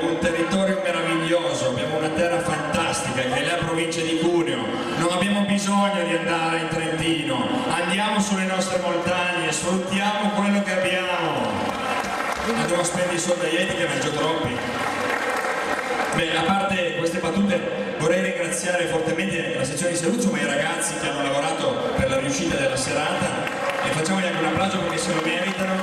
Un territorio meraviglioso, abbiamo una terra fantastica che è la provincia di Cuneo, non abbiamo bisogno di andare in Trentino, andiamo sulle nostre montagne, sfruttiamo quello che abbiamo. Andiamo a spendere i soldi agli enti che mangio troppi. Beh, a parte queste battute vorrei ringraziare fortemente la sezione di Saluzzo ma i ragazzi che hanno lavorato per la riuscita della serata e facciamogli anche un applauso perché se lo meritano.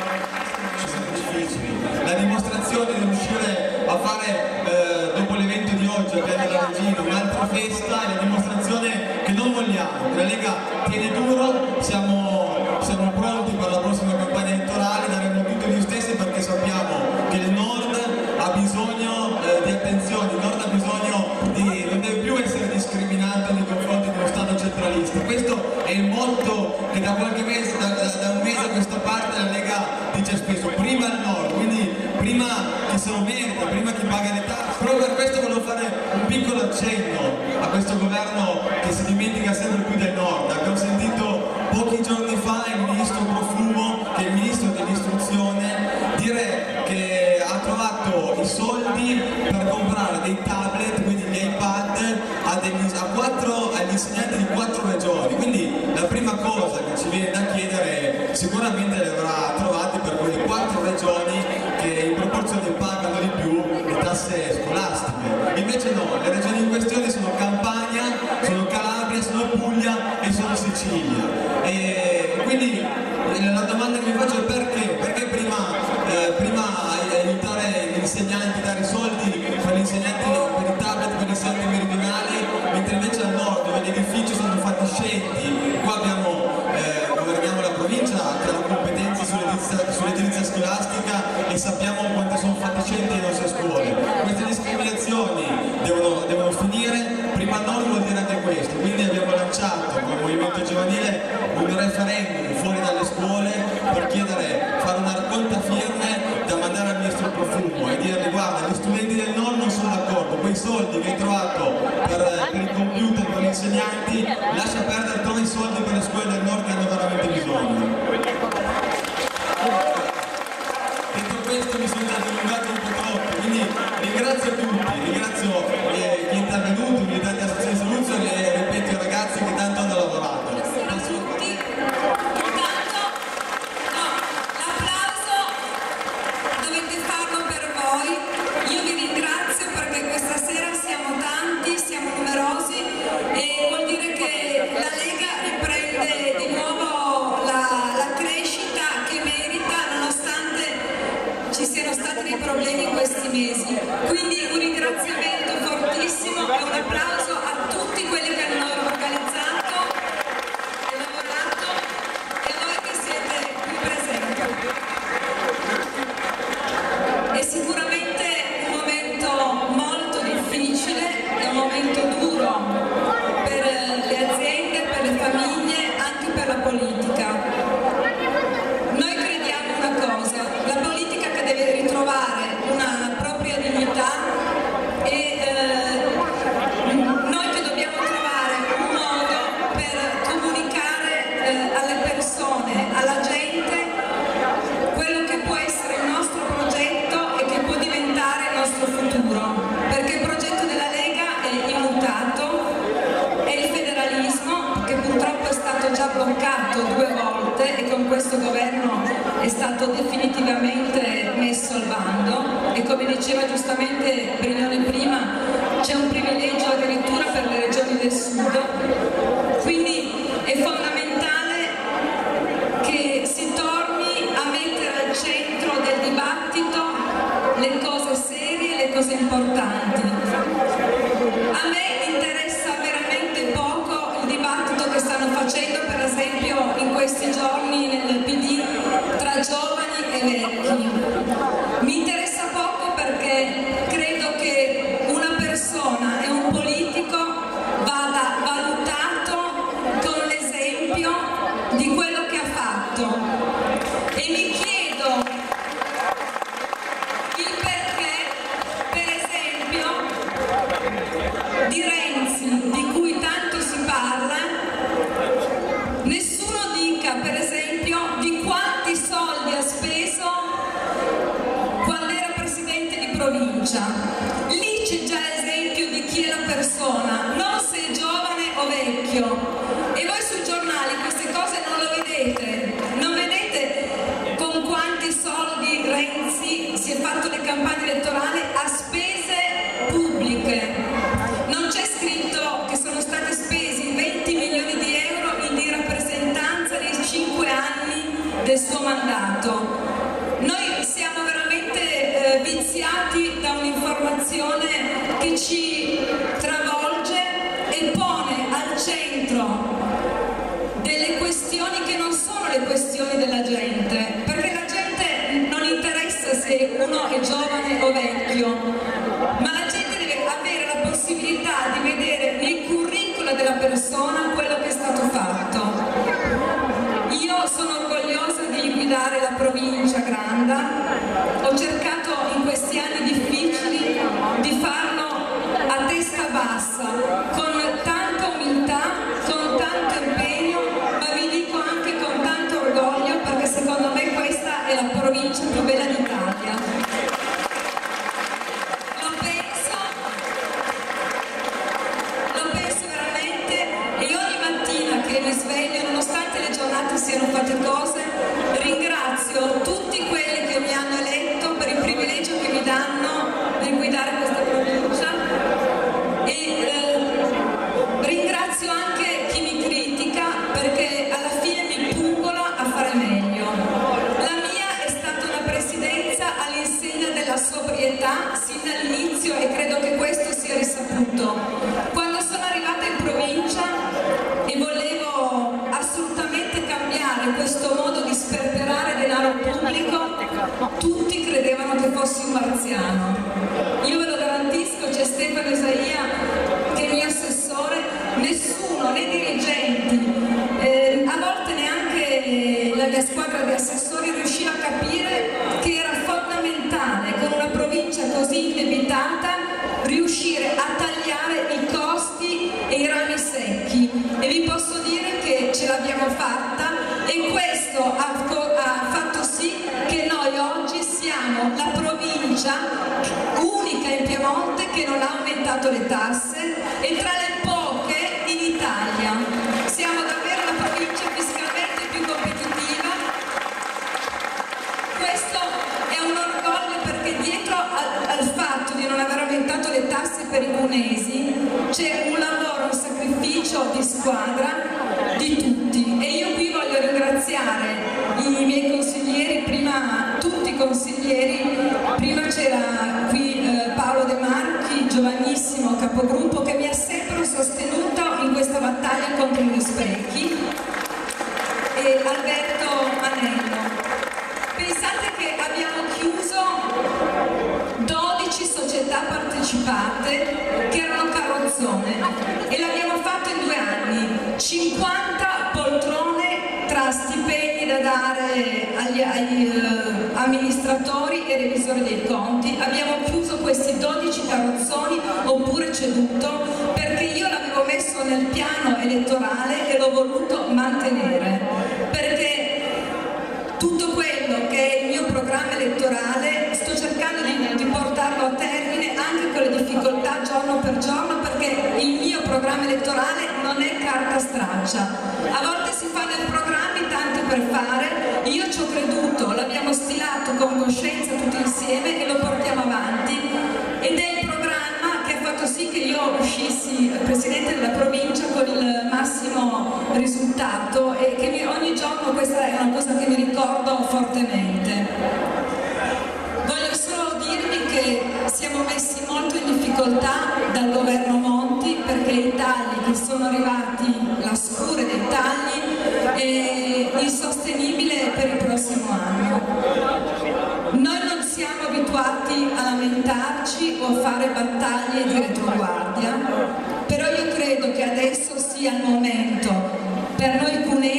La dimostrazione di riuscire a fare eh, dopo l'evento di oggi a Piazza della Regina un'altra festa e la dimostrazione che non vogliamo, la Lega tiene duro, siamo, siamo pronti per la prossima campagna elettorale, daremo tutto noi stessi perché sappiamo che il Nord ha bisogno eh, di attenzione, il Nord ha bisogno di non deve più essere discriminato nei confronti di uno Stato centralista. Questo è il motto che da qualche mese, da, da, da un mese a questa parte la Lega dice spesso, prima il Nord, quindi prima se lo merita, prima che paga le tasse. Proprio per questo volevo fare un piccolo accenno a questo governo che si dimentica sempre più del nord. Provincia. Ci travolge e pone al centro delle questioni che non sono le questioni della gente, perché la gente non interessa se uno è giovane o vecchio, ma la gente deve avere la possibilità di vedere nel curriculum della persona quello che è stato fatto. Io sono orgogliosa di guidare la provincia Granda, ho cercato con squadra di tutti. E io qui voglio ringraziare i miei consiglieri, prima tutti i consiglieri, prima c'era qui eh, Paolo De Marchi, giovanissimo capogruppo che mi ha sempre sostenuto in questa battaglia contro gli sprechi dare agli, agli eh, amministratori e revisori dei conti, abbiamo chiuso questi 12 carrozzoni oppure ceduto perché io l'avevo messo nel piano elettorale e l'ho voluto mantenere perché tutto quello che è il mio programma elettorale sto cercando di, di, portarlo a termine anche con le difficoltà giorno per giorno perché il mio programma elettorale non è carta straccia. A volte si fanno i programmi tanti per fare, io ci ho creduto, l'abbiamo stilato con coscienza tutti insieme e lo portiamo avanti ed è il programma che ha fatto sì che io uscissi presidente della provincia con il massimo risultato e che mi, ogni giorno questa è una cosa che mi ricordo fortemente. Voglio solo dirvi che siamo messi molto in difficoltà dal governo Monti perché i tagli che sono arrivati, la scure dei tagli è insostenibile per il prossimo anno. Noi non siamo abituati a lamentarci o a fare battaglie di retroguardia, però io credo che adesso sia il momento per noi cunesi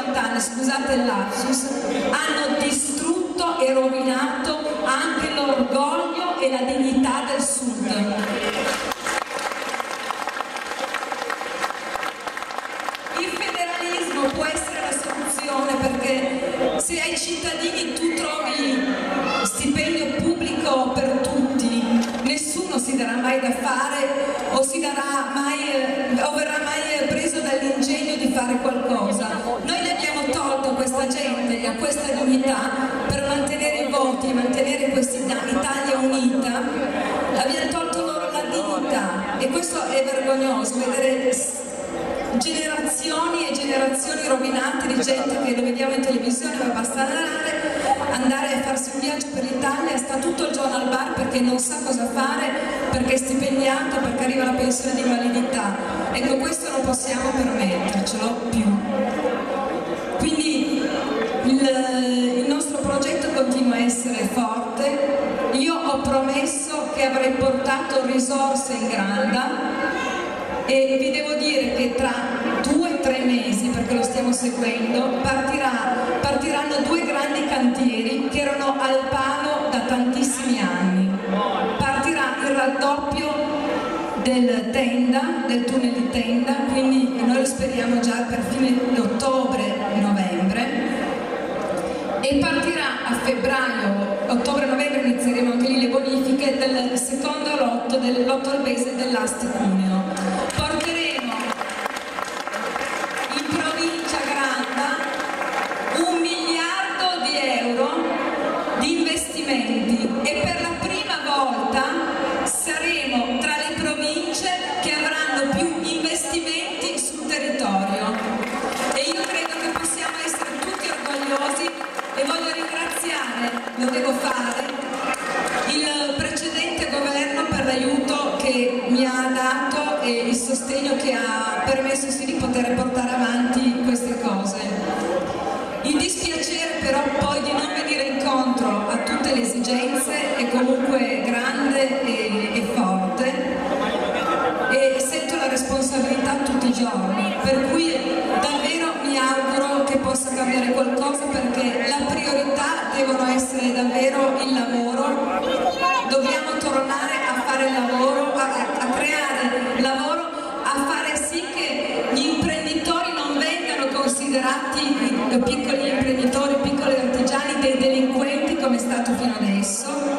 50 anni, scusate il lapsus, hanno distrutto e rovinato anche l'orgoglio e la dignità del Sud. Il federalismo può essere la soluzione perché se ai cittadini tu trovi stipendio pubblico per tutti, nessuno si darà mai da fare o si darà mai eh, unità per mantenere i voti, e mantenere questa Italia unita, abbiamo tolto loro la dignità e questo è vergognoso, vedere generazioni e generazioni rovinate di gente che lo vediamo in televisione ma basta andare, andare a farsi un viaggio per l'Italia, sta tutto il giorno al bar perché non sa cosa fare, perché è stipendiato, perché arriva la pensione di invalidità. Ecco questo non possiamo permettercelo più. avrei portato risorse in Granda e vi devo dire che tra due o tre mesi, perché lo stiamo seguendo, partirà, partiranno due grandi cantieri che erano al palo da tantissimi anni. Partirà il raddoppio del tenda, del tunnel di tenda, quindi noi lo speriamo già per fine ottobre-novembre e partirà a febbraio, ottobre-novembre inizieremo anche secondo lotto, del lotto albese dell'Asti Cuneo. stato fino adesso.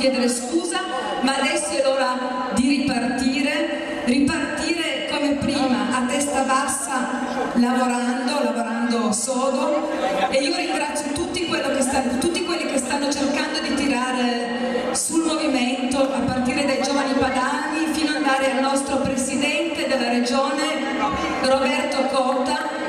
chiedere scusa, ma adesso è l'ora di ripartire, ripartire come prima, a testa bassa, lavorando, lavorando sodo. E io ringrazio tutti, che stanno, tutti quelli che stanno cercando di tirare sul movimento, a partire dai giovani padani fino ad andare al nostro Presidente della Regione, Roberto Cota,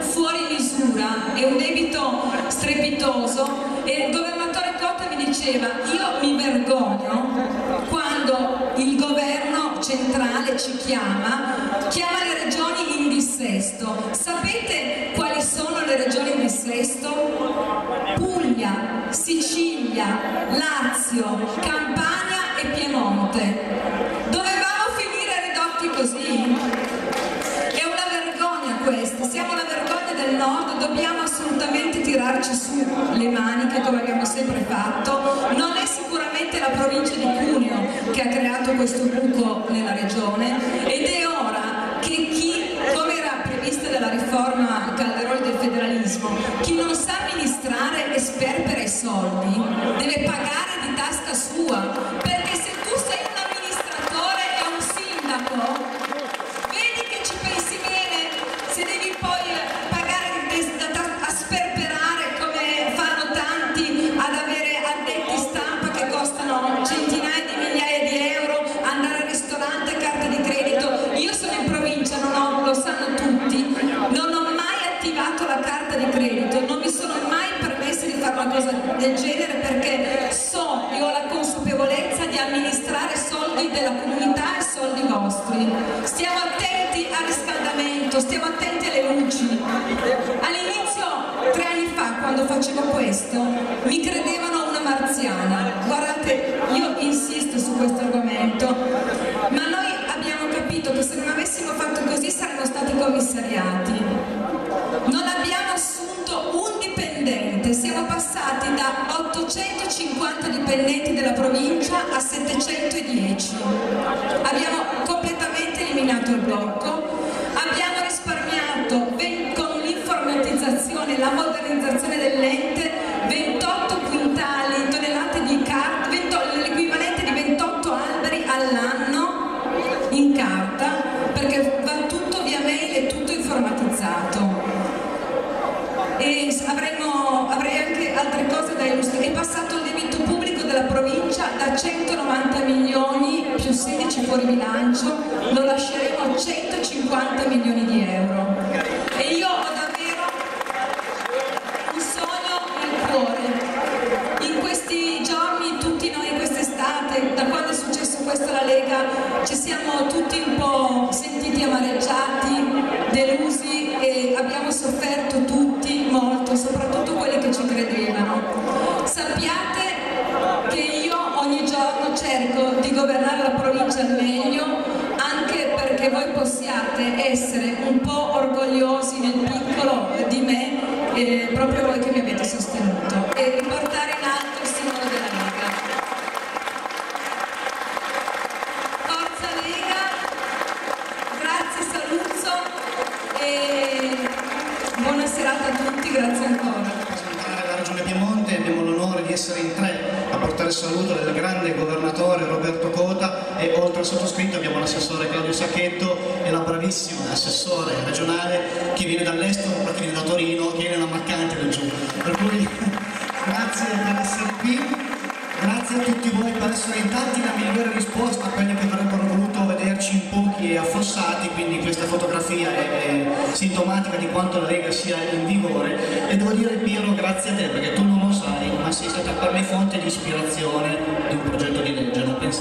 fuori misura, è un debito strepitoso e il governatore Cotta mi diceva io mi vergogno quando il governo centrale ci chiama, chiama le regioni in dissesto. Sapete quali sono le regioni in dissesto? Puglia, Sicilia, Lazio, Campania. dobbiamo assolutamente tirarci su le maniche come abbiamo sempre fatto, non è sicuramente la provincia di Cuneo che ha creato questo buco nella regione ed è commissariati. Non abbiamo assunto un dipendente, siamo passati da 850 dipendenti della provincia a 710. Abbiamo completamente eliminato il blocco, abbiamo risparmiato con l'informatizzazione e la modernizzazione altre cose da illustrare, è passato il debito pubblico della provincia da 190 milioni più 16 fuori bilancio, lo lasceremo a 150 milioni di euro.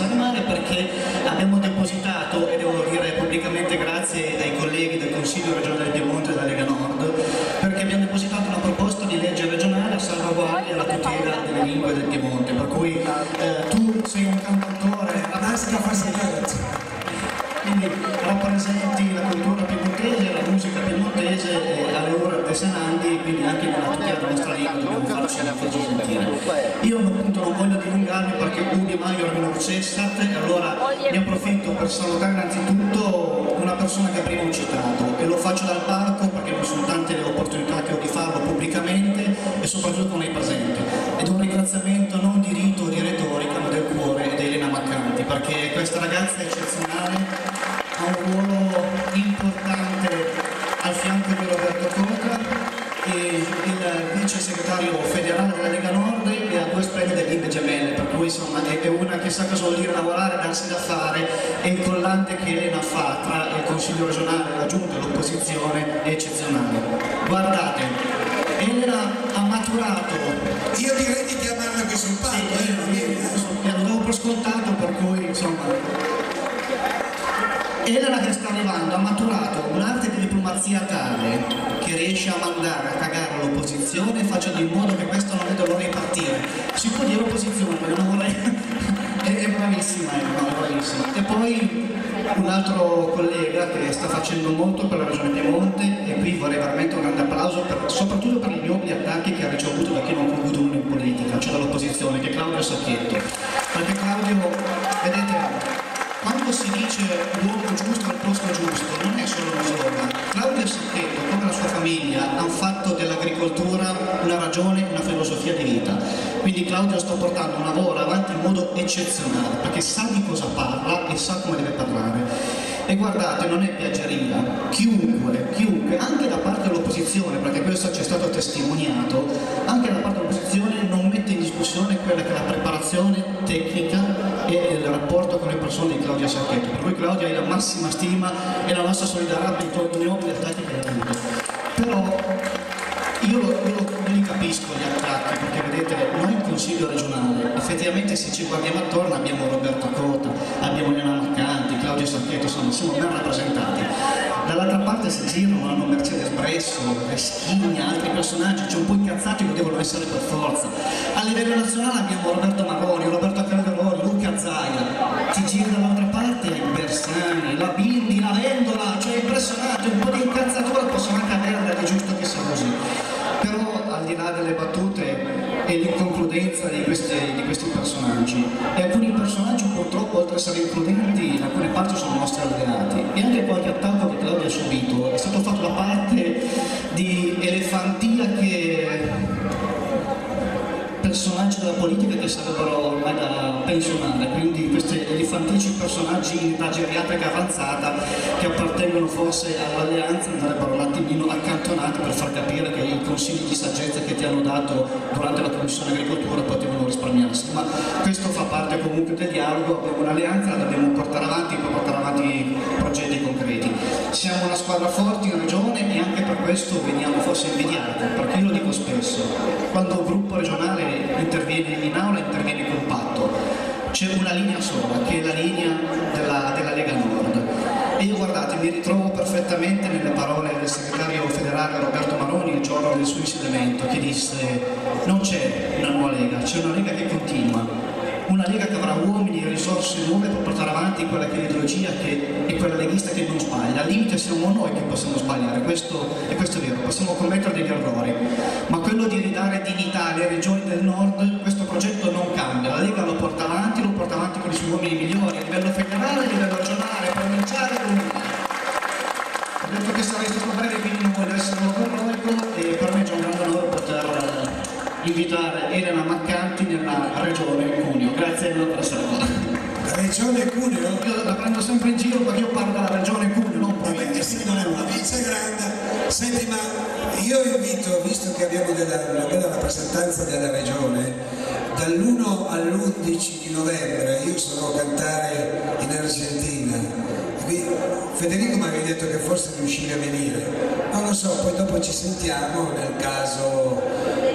Male perché per salutare innanzitutto una persona che prima ho citato e lo faccio dal palco perché non sono tante le opportunità che ho di farlo pubblicamente e soprattutto nei presenti. Ed un ringraziamento non di rito o di retorica ma del cuore ed Elena Maccanti perché questa ragazza è eccezionale ha un ruolo Consiglio regionale, la Giunta l'opposizione è eccezionale. Guardate, Elena ha maturato. Io direi di chiamarla qui sul palco, sì, eh, non viene. Lo per scontato per cui insomma Elena che sta arrivando ha maturato un'arte di diplomazia tale che riesce a mandare a cagare l'opposizione facendo in modo che questo non veda l'ora di partire. Si può dire opposizione, ma non vorrei... è, è bravissima è bravissima. E poi un altro collega che sta facendo molto per la regione Piemonte e qui vorrei veramente un grande applauso per, soprattutto per gli ovvi attacchi che ha ricevuto da chi non ha concluso uno in politica, cioè dall'opposizione, che è Claudio Sacchietto. Perché Claudio, vedete, quando si dice l'uomo giusto al posto giusto non è solo una slogan. Claudio Sacchetto, come la sua famiglia, hanno fatto dell'agricoltura una ragione, una filosofia di vita. Quindi Claudio sta portando un lavoro avanti in modo eccezionale, perché sa di cosa parla e sa come deve parlare. E guardate, non è piaggeria, chiunque, chiunque, anche da parte dell'opposizione, perché questo ci è stato testimoniato, anche da parte dell'opposizione non mette in discussione quella che è la preparazione tecnica e il rapporto con le persone di Claudia Sacchetto. Per cui Claudia hai la massima stima e la nostra solidarietà per i tuoi gli attacchi che hai avuto. Ci guardiamo attorno abbiamo Roberto Cota, abbiamo Elena Marcanti, Claudio Sacchetto, insomma siamo ben rappresentati. Dall'altra parte si girano, hanno Mercedes Bresso, Reschini, altri personaggi, c'è un po' incazzati che devono essere per forza. A livello nazionale abbiamo Roberto Magoni, Roberto Calderoni, Luca Zaia, ti giri dall'altra parte Bersani, la Bindi, la Vendola, cioè impressionante, un po' di incazzatura possono anche averla, è giusto che sia così. Personaggi, e alcuni personaggi purtroppo oltre ad essere includenti in alcune parti sono nostri alleati, e anche qualche attacco che Claudio ha subito. È stato fatto da parte di elefantia che personaggi della politica che sarebbero ormai da pensionare, quindi elefantici personaggi in età geriatrica avanzata che appartengono forse all'alleanza andrebbero un attimino accantonati per far capire che i consigli di saggezza che ti hanno dato durante la Commissione Agricoltura potevano risparmiarsi, ma questo fa parte comunque del dialogo, abbiamo un'alleanza, la dobbiamo portare avanti per portare avanti progetti concreti. Siamo una squadra forte in regione e anche per questo veniamo forse invidiati, perché io lo dico spesso, quando un gruppo regionale interviene in aula, interviene compatto. C'è una linea sola, che è la linea della, della Lega Nord. E io guardate, mi ritrovo perfettamente nelle parole del segretario federale Roberto Maroni il giorno del suo insediamento, che disse non c'è una nuova Lega, c'è una Lega che continua, una Lega che avrà uomini e risorse nuove per portare avanti quella che è l'ideologia è quella leghista che non sbaglia. Al limite siamo noi che possiamo sbagliare, questo, e questo è vero, possiamo commettere degli errori, ma quello di ridare dignità alle regioni del nord, avanti con i suoi uomini migliori a livello federale, a livello regionale, provinciale e comunale. Ho detto che sarei stato breve, quindi non voglio essere eroico e per me è un grande onore poter invitare Elena Maccanti nella regione Cuneo. Grazie Elena per essere qua. La regione Cuneo? Io la prendo sempre in giro perché io parlo della regione Cuneo, non provincia. sì, non è una provincia grande. Senti, ma io invito, visto che abbiamo della- una bella rappresentanza della regione, dall'1 all'11 di novembre io sarò a cantare in Argentina. Federico mi aveva detto che forse riuscivi a venire. Non lo so, poi dopo ci sentiamo nel caso.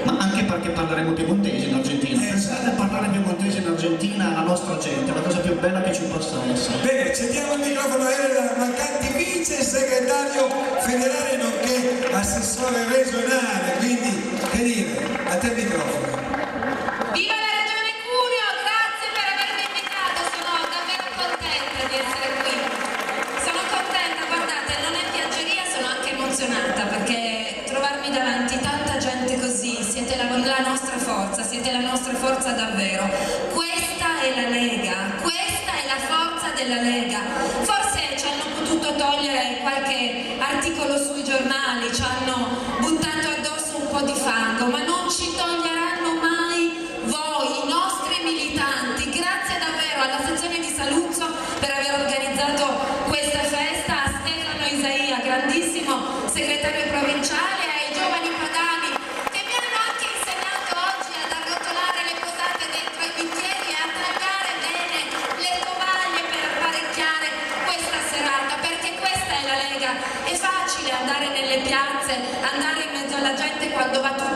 Ma anche perché parleremo piemontese in Argentina. Pensate a parlare piemontese in Argentina alla nostra gente, è la cosa più bella che ci possa essere. Bene, cediamo il microfono a Elena Mancanti, vice segretario federale nonché assessore regionale, quindi che dire, a te il microfono. Forza, siete la nostra forza davvero. Questa è la Lega, questa è la forza della Lega. Forse ci hanno potuto togliere qualche va tutto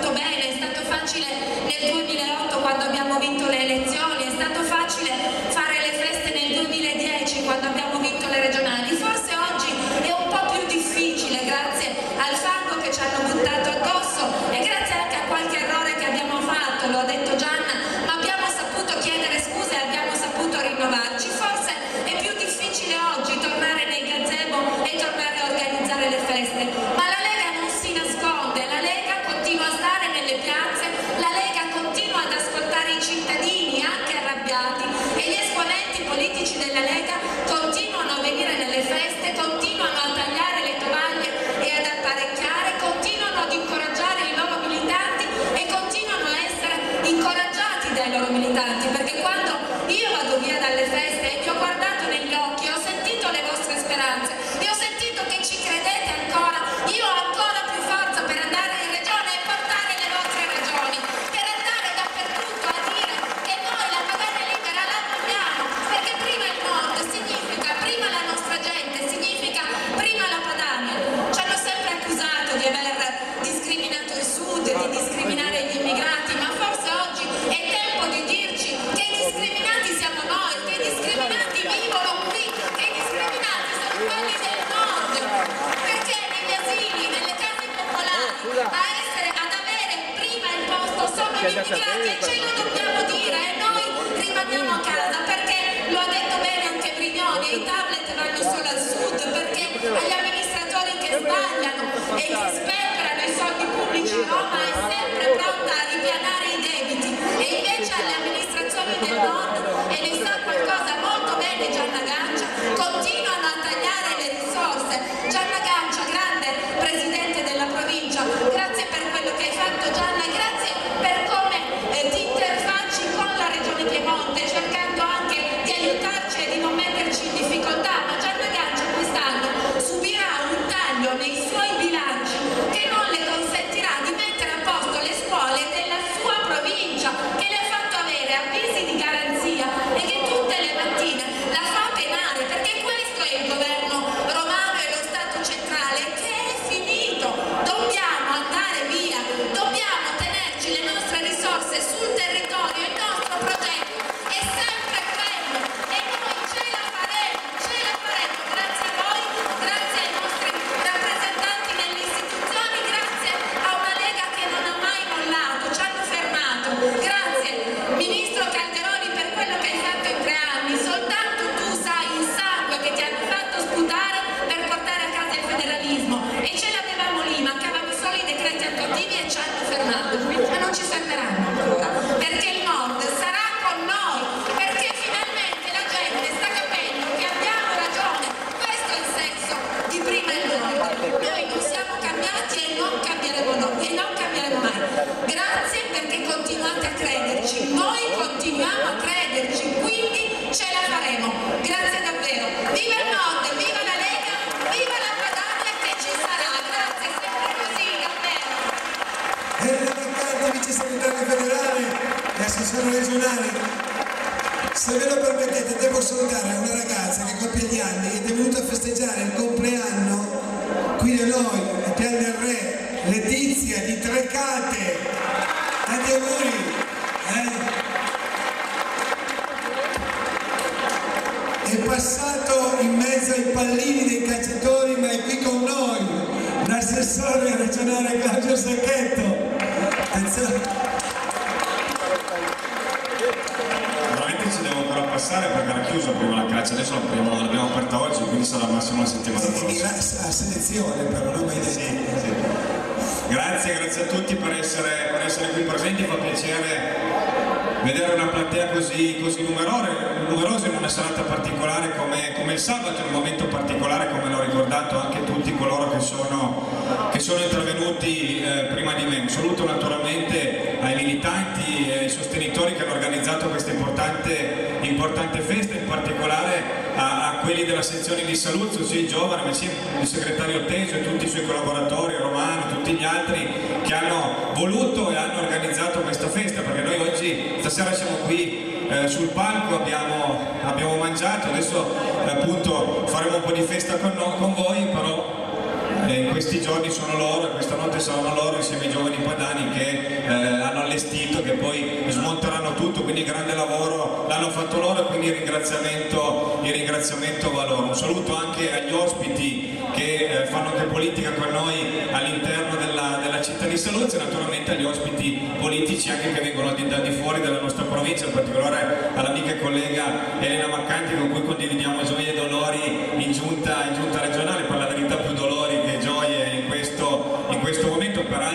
e ce lo dobbiamo dire e noi rimaniamo a casa perché lo ha detto bene anche Brignoni, i tablet vanno solo al sud perché agli amministratori che sbagliano e che sperperano i soldi pubblici Roma è sempre pronta a ripianare i debiti. E invece alle amministrazioni del nord e ne sa qualcosa molto bene Gianna Gancia continuano a tagliare le risorse. Gianna Gancia grande presidente della provincia grazie per quello che hai fatto Gianna grazie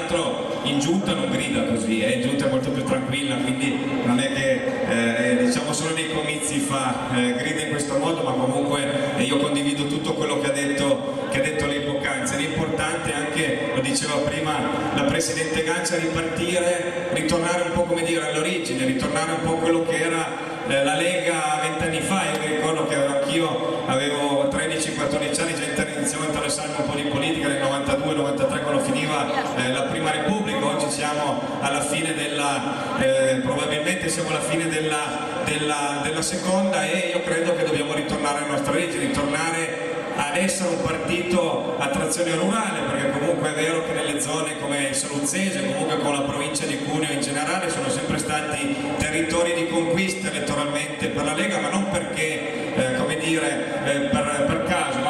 peraltro in giunta non grida così, eh, in giunta è molto più tranquilla, quindi non è che eh, diciamo solo nei comizi fa eh, grida in questo modo, ma comunque eh, io condivido tutto quello che ha detto, detto lei poc'anzi. Ed è anche, lo diceva prima la Presidente Gancia, ripartire, ritornare un po' come dire all'origine, ritornare un po' a quello che era eh, la Lega vent'anni fa, io mi ricordo che anch'io avevo 13-14 anni, già iniziavo a interessarmi un po' di politica nel 92-93 quando finiva eh, la prima Repubblica, oggi siamo alla fine della, eh, probabilmente siamo alla fine della, della- della seconda e io credo che dobbiamo ritornare alle nostre origini, ritornare ad essere un partito a trazione rurale, perché comunque è vero che nelle zone come Saluzzese, comunque con la provincia di Cuneo in generale, sono sempre stati territori di conquista elettoralmente per la Lega, ma non perché, eh, come dire, eh, per, per caso,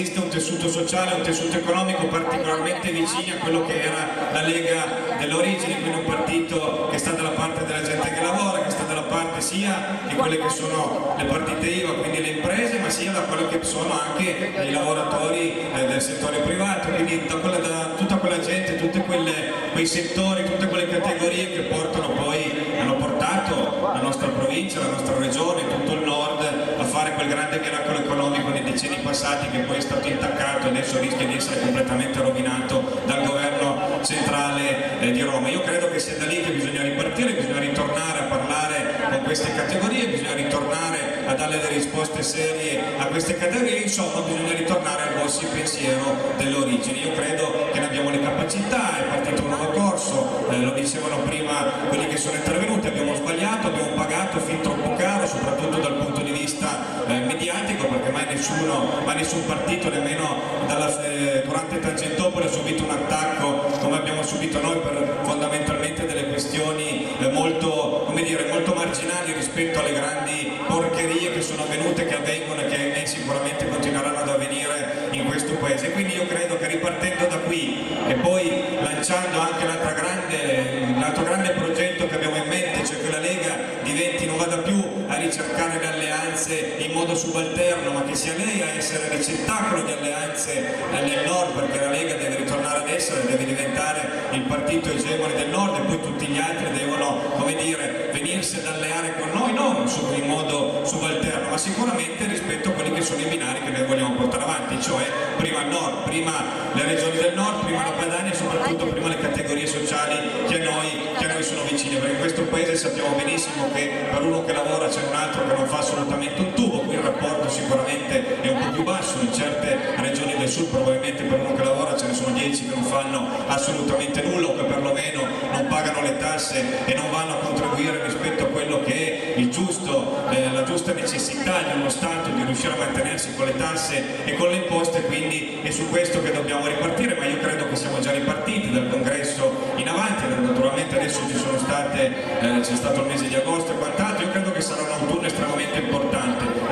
esiste un tessuto sociale, un tessuto economico particolarmente vicino a quello che era la Lega dell'origine, quindi un partito che sta dalla parte della gente che lavora, che sta dalla parte sia di quelle che sono le partite IVA, quindi le imprese, ma sia da quello che sono anche i lavoratori eh, del settore privato, quindi da, quella- da tutta quella gente, tutti quei settori, tutte quelle categorie che portano poi, hanno portato la nostra provincia, la nostra regione, tutto il nord quel grande miracolo economico nei decenni passati che poi è stato intaccato e adesso rischia di essere completamente rovinato dal governo centrale eh, di Roma. Io credo che sia da lì che bisogna ripartire, bisogna ritornare a parlare con queste categorie, bisogna ritornare a dare delle risposte serie a queste categorie, insomma bisogna ritornare al bossi pensiero dell'origine. Io credo che ne abbiamo le capacità, è partito un nuovo corso, eh, lo dicevano prima quelli che sono intervenuti, abbiamo sbagliato, abbiamo pagato fin troppo caro, soprattutto dal punto di vista eh, mediatico, perché mai nessuno, mai nessun partito, nemmeno dalla- eh, durante Tangentopoli ha subito un attacco come abbiamo subito noi per fondamentalmente delle questioni eh, molto, dire, molto marginali rispetto alle grandi porcherie che sono avvenute, che avvengono e che ahimè, sicuramente continueranno ad avvenire in questo paese. Quindi io credo che ripartendo da qui e poi lanciando anche l'altra grande- l'altro grande progetto che abbiamo in mente, cioè che la Lega diventi, non vada più a ricercare le alleanze in modo subalterno, ma che sia lei a essere ricettacolo di alleanze eh, nel nord, perché la Lega deve ritornare ad essere, deve diventare il partito egemone del nord e poi tutti gli altri devono, come dire, venirsi ad alleare con noi, non in modo subalterno, ma sicuramente rispetto a quelli che sono i binari che noi vogliamo portare avanti, cioè prima il nord, prima le regioni sappiamo benissimo che per uno che lavora c'è un altro che non fa assolutamente un tubo, qui il rapporto sicuramente è un po' più basso, in certe regioni del sud probabilmente per uno che lavora ce ne sono 10 che non fanno assolutamente nulla o che perlomeno non pagano tasse e non vanno a contribuire rispetto a quello che è giusto, eh, la giusta necessità di uno Stato di riuscire a mantenersi con le tasse e con le imposte, quindi è su questo che dobbiamo ripartire, ma io credo che siamo già ripartiti dal congresso in avanti, naturalmente adesso ci sono state, eh, c'è stato il mese di agosto e quant'altro, io credo che sarà un autunno estremamente importante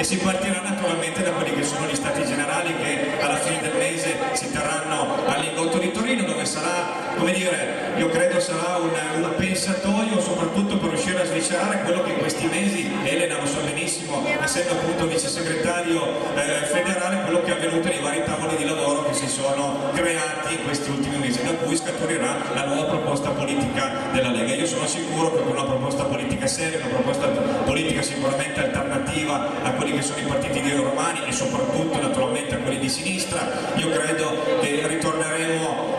si partirà naturalmente da quelli che sono gli stati generali che alla fine del mese si terranno a Lingotto di Torino dove sarà, come dire, io credo sarà un, un pensatoio soprattutto per riuscire a sviscerare quello che in questi mesi, Elena lo sa benissimo, essendo appunto vice segretario eh, federale, quello che è avvenuto nei vari tavoli di lavoro che si sono creati in questi ultimi mesi, da cui scaturirà la nuova proposta politica della Lega. Io sono sicuro che con una proposta politica seria, una proposta politica sicuramente alternativa a quelli che sono i partiti di romani e soprattutto naturalmente a quelli di sinistra, io credo che ritorneremo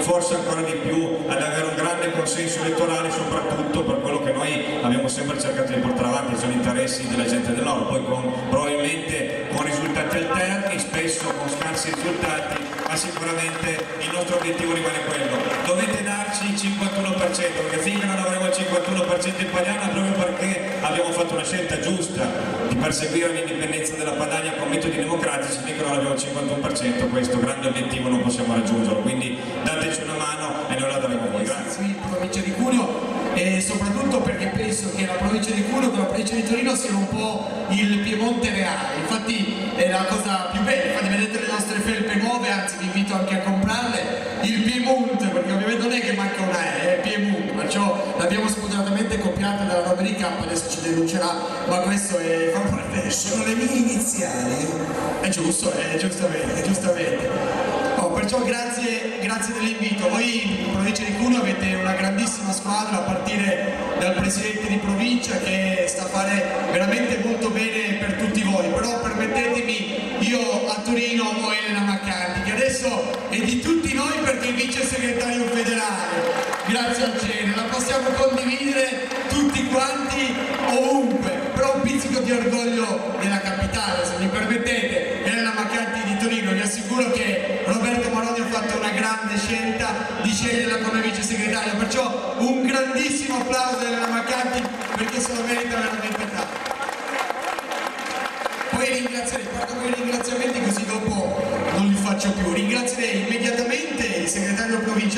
forse ancora di più ad avere un grande consenso elettorale soprattutto per quello che noi abbiamo sempre cercato di portare avanti, sono interessi della gente del nord, poi con, probabilmente con risultati alterni, spesso con scarsi risultati, ma sicuramente il nostro obiettivo rimane quello. Dovete darci il 51% perché finché non avremo il 51% italiano proprio perché abbiamo fatto una scelta giusta di perseguire l'indipendenza della Padania con metodi democratici, finché non abbiamo il 51% questo grande obiettivo non possiamo raggiungerlo, quindi dateci una mano e noi la daremo voi. Grazie. in provincia di Cuneo e soprattutto perché penso che la provincia di Cuneo con la provincia di Torino siano un po' il Piemonte reale, infatti è la cosa più bella, infatti vedete le nostre felpe nuove, anzi vi invito anche a comprarle, il Piemonte, perché ovviamente non è che manca una E, è Piemonte, perciò l'abbiamo spontaneamente copiata dalla Robbery adesso ci denuncerà, ma questo è, Sono le mie iniziali. è giusto, è giustamente, giustamente. Perciò grazie, grazie dell'invito. Voi in provincia di Cuneo avete una grandissima squadra a partire dal presidente di provincia che sta a fare veramente molto bene per tutti voi. Però permettetemi, io a Torino ho Elena Maccardi, che adesso è di tutti noi perché è vice segretario federale. Grazie al cielo, la possiamo condividere tutti quanti ovunque, però un pizzico di orgoglio della capitale,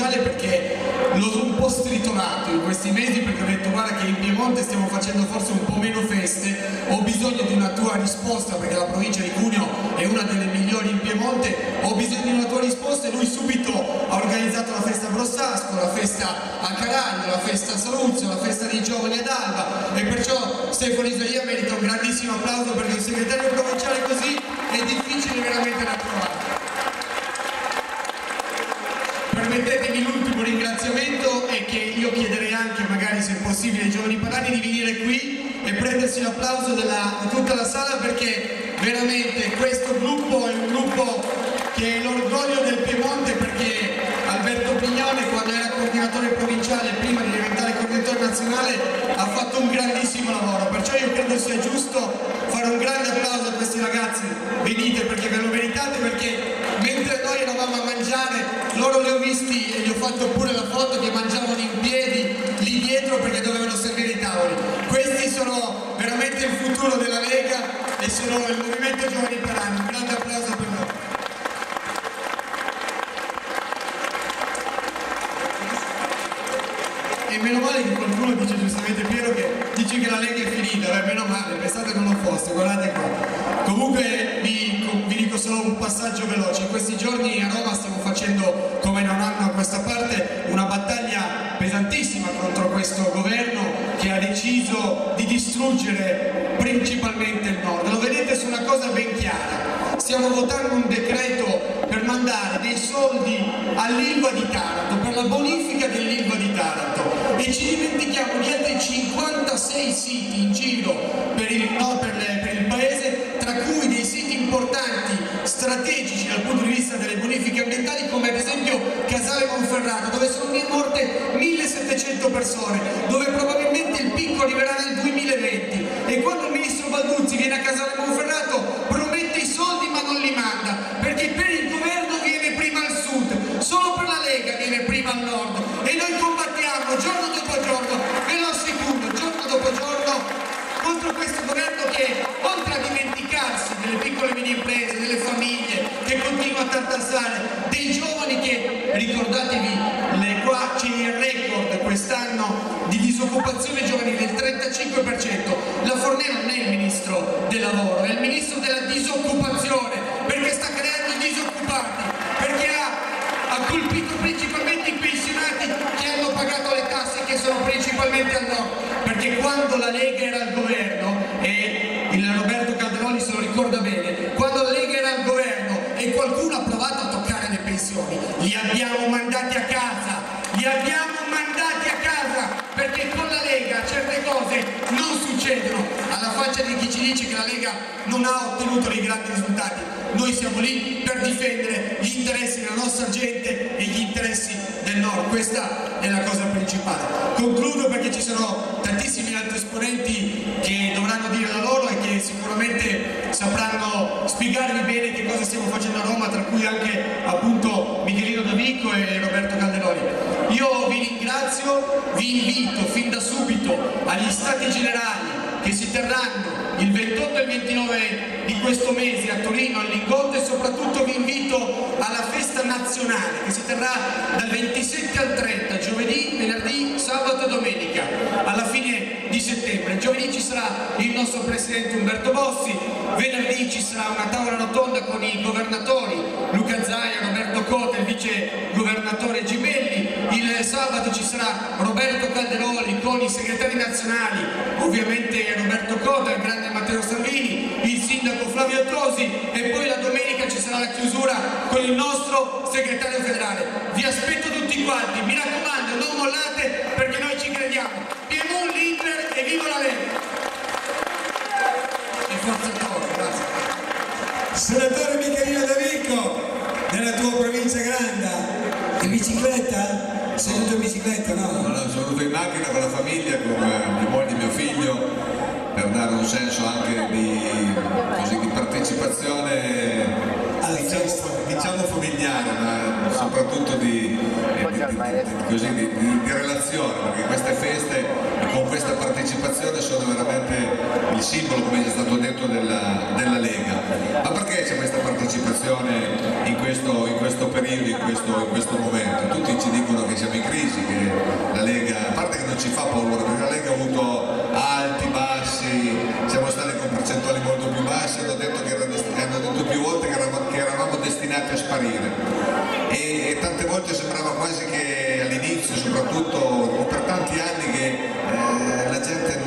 provinciale perché l'ho un po' stritolato in questi mesi perché ho detto guarda che in Piemonte stiamo facendo forse un po' meno feste, ho bisogno di una tua risposta perché la provincia di Cuneo è una delle migliori in Piemonte, ho bisogno di una tua risposta e lui subito ha organizzato la festa a Brossasco, la festa a Caragno, la festa a Saluzzo, la festa dei giovani ad Alba. E perciò Stefano Isaia merita un grandissimo applauso perché un segretario provinciale così è difficile veramente da trovare. Permettetemi l'ultimo ringraziamento e che io chiederei anche magari se è possibile padani di venire qui e prendersi l'applauso di tutta la sala perché veramente questo gruppo è un gruppo che è l'orgoglio del Piemonte perché Alberto Pignone quando era coordinatore provinciale prima di diventare coordinatore nazionale ha fatto un grandissimo lavoro. Perciò io credo sia giusto fare un grande applauso a questi ragazzi. Venite perché ve lo meritate perché mentre noi eravamo a mangiare loro li ho visti e gli ho fatto pure la foto che mangiavano in piedi lì dietro perché dovevano servire i tavoli questi sono veramente il futuro della Lega e sono il movimento Giovani Perani un delle imprese, delle famiglie che continua a tartassare nostra gente e gli interessi del nord, questa è la cosa principale. Concludo perché ci sono tantissimi altri esponenti che dovranno dire la loro e che sicuramente sapranno spiegarvi bene che cosa stiamo facendo a Roma, tra cui anche appunto Michelino Davico e Roberto Calderoni. Io vi ringrazio, vi invito fin da subito agli stati generali che si terranno il 28 e il 29 di questo mese a Torino, al Lingotto e soprattutto vi invito alla festa nazionale che si terrà dal 27 al 30, giovedì, venerdì, sabato e domenica, alla fine di settembre. Giovedì ci sarà il nostro presidente Umberto Bossi, venerdì ci sarà una tavola rotonda con i governatori Luca Zaia, Roberto Cota, il vice governatore Gibelli, il sabato ci sarà Roberto Calderoli con i segretari nazionali, ovviamente Roberto Cota, il grande Matteo Salvini, il sindaco Flavio Tosi e poi la domenica ci sarà la chiusura con il nostro segretario federale. Vi aspetto tutti quanti, mi raccomando non mollate questo, in questo momento? Tutti ci dicono che siamo in crisi, che la Lega, a parte che non ci fa paura, perché la Lega ha avuto alti, bassi, siamo stati con percentuali molto più bassi, hanno detto, che erano hanno detto più volte che eravamo, che eravamo destinati a sparire. E, e tante volte sembrava quasi che all'inizio, soprattutto per tanti anni, che eh, la gente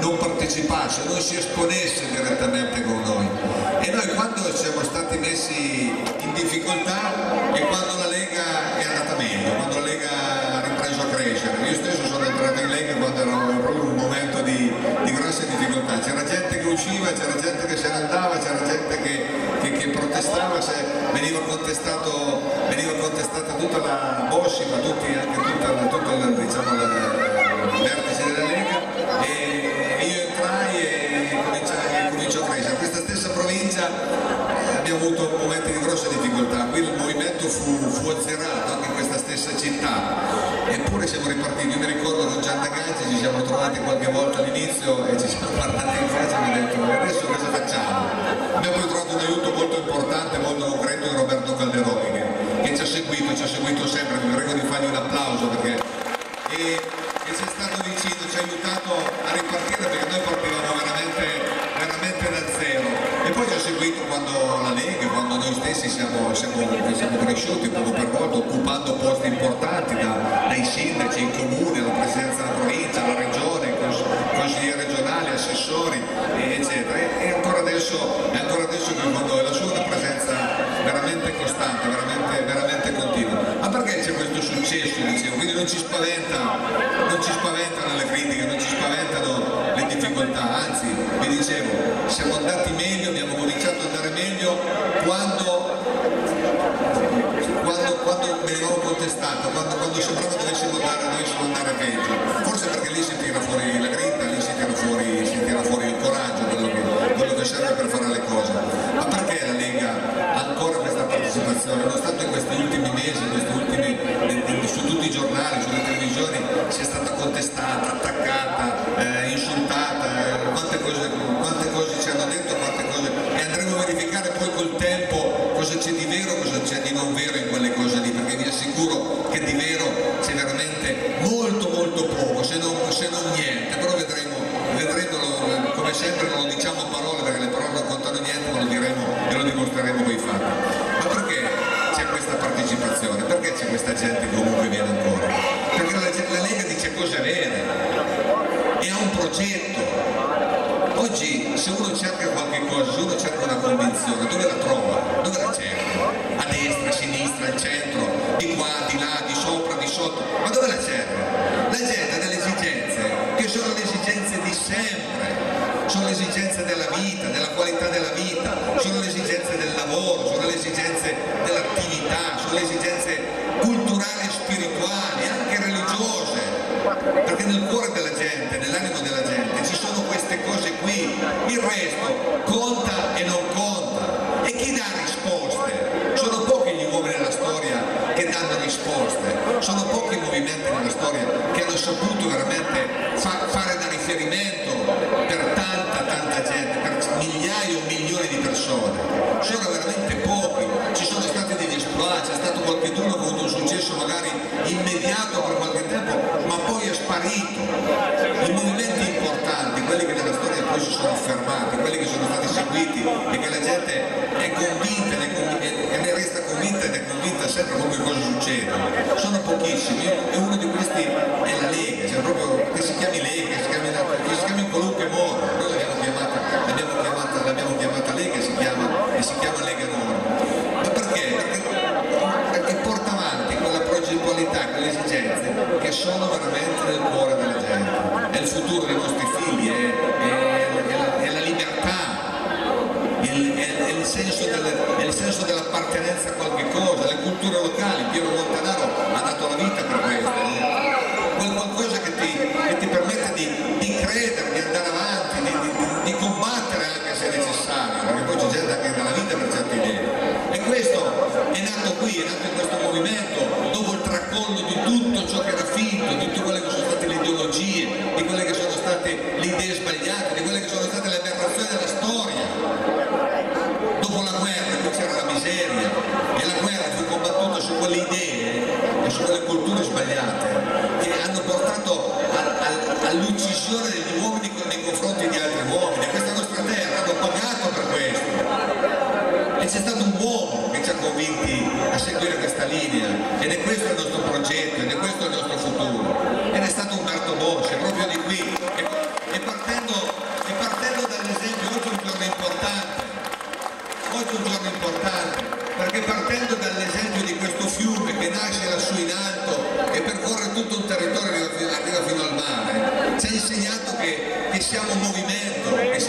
non partecipasse, non si esponesse direttamente con noi. E noi quando siamo stati messi in difficoltà è quando che usciva, c'era gente che se ne andava, c'era gente che, che- che protestava, veniva, veniva contestata tutta la Bossi, ma tutti, anche tutta, la- tutta la, diciamo, vertici della Lega e io entrai e cominciò a crescere. Questa stessa provincia eh, abbiamo avuto momenti di grossa difficoltà, qui il movimento fu, fu azzerato anche in questa stessa città, eppure siamo ripartiti, io mi ricordo con Gian D'Agati ci siamo trovati qualche volta all'inizio e ci siamo guardati in faccia Roberto Calderoni che, ci ha seguito, ci ha seguito sempre, vi prego di fargli un applauso perché ci spaventa, non ci spaventano le critiche, non ci spaventano le difficoltà, anzi, vi dicevo, siamo andati meglio, abbiamo cominciato ad andare meglio quando quando, quando venivamo contestato, quando, quando sembrava dovessimo andare, dovessimo andare peggio. Forse perché lì si tira fuori la grinta, se uno cerca qualche cosa, se uno cerca una convinzione, dove la trova? Dove la cerca? A destra, a sinistra, al centro, di qua, di là, di sopra, di sotto, ma dove la cerca? La cerca delle esigenze, che sono le esigenze di sempre, sono le esigenze della vita, della qualità della vita, sono le esigenze del lavoro, sono le esigenze dell'attività, sono le esigenze culturali, spirituali, anche religiose, perché nel cuore della il resto conta e non conta. E chi dà risposte? Sono pochi gli uomini nella storia che danno risposte, sono pochi i movimenti nella storia che hanno saputo veramente fa- fare da riferimento per tanta tanta gente, per migliaia o milioni di persone. Sono veramente pochi, ci sono stati degli esploit, c'è stato qualcuno che ha avuto un successo magari immediato per qualche tempo, ma poi è sparito. I movimenti importanti, quelli che nella storia poi si sono affermati, quelli che sono stati seguiti e che la gente è convinta e ne resta convinta ed è convinta sempre come cosa succede, sono pochissimi e uno di questi è la Lega, cioè proprio che si chiami Lega, che si chiami, che si chiami in qualunque modo, noi l'abbiamo chiamata, l'abbiamo chiamata, l'abbiamo chiamata Lega e si chiama, e si chiama Lega Nord. Ma perché? Perché, perché porta avanti quella progettualità, quelle esigenze che sono veramente nel cuore della gente, è il futuro dei nostri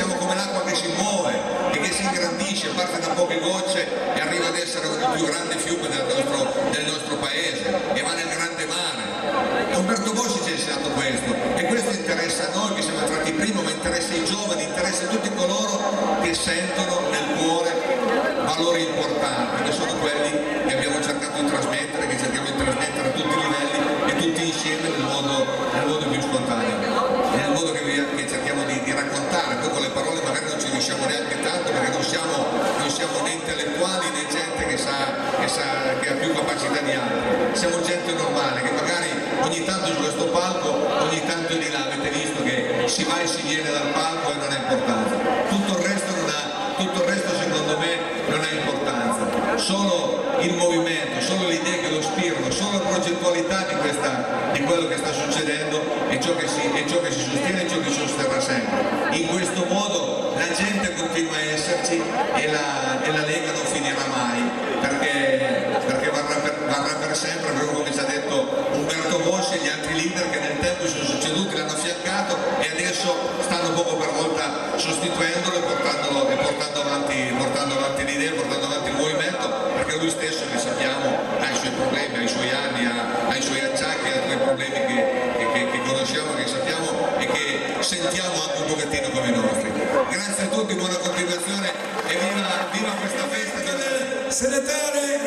siamo come l'acqua che si muove e che si ingrandisce, parte da poche gocce e arriva ad essere il più grande fiume del nostro, del nostro paese e va nel grande mare. Umberto Bossi ci ha insegnato questo e questo interessa a noi che siamo entrati prima, ma interessa i giovani, interessa tutti coloro che sentono nel cuore valori importanti, che sono quelli che abbiamo cercato di trasmettere, che cerchiamo di trasmettere a tutti i livelli e tutti insieme nel modo, intellettuali né gente che, sa, che, sa, che ha più capacità di altri, siamo gente normale che magari ogni tanto su questo palco, ogni tanto di là, avete visto che si va e si viene dal palco e non ha importanza, tutto il resto non ha, tutto il resto secondo me non ha importanza, solo il movimento, solo le ispirano, solo progettualità di, questa, di quello che sta succedendo è ciò che, si, è ciò che si sostiene e ciò che si sosterrà sempre. In questo modo la gente continua a esserci e la, e la Lega non finirà mai perché, perché varrà, per, varrà per sempre, proprio come ci ha detto Umberto Bossi e gli altri leader che nel tempo si sono succeduti, l'hanno affiancato e adesso stanno poco per volta sostituendolo e portandolo, e portando avanti, portando avanti l'idea, portando avanti il movimento, perché lui stesso, ne sappiamo, suoi problemi, ha i suoi anni, ha, ha i suoi acciacchi, ha i problemi che, che- che- conosciamo, che sappiamo e che sentiamo anche un pochettino come i nostri. Grazie a tutti, buona continuazione e viva, viva questa festa Senatore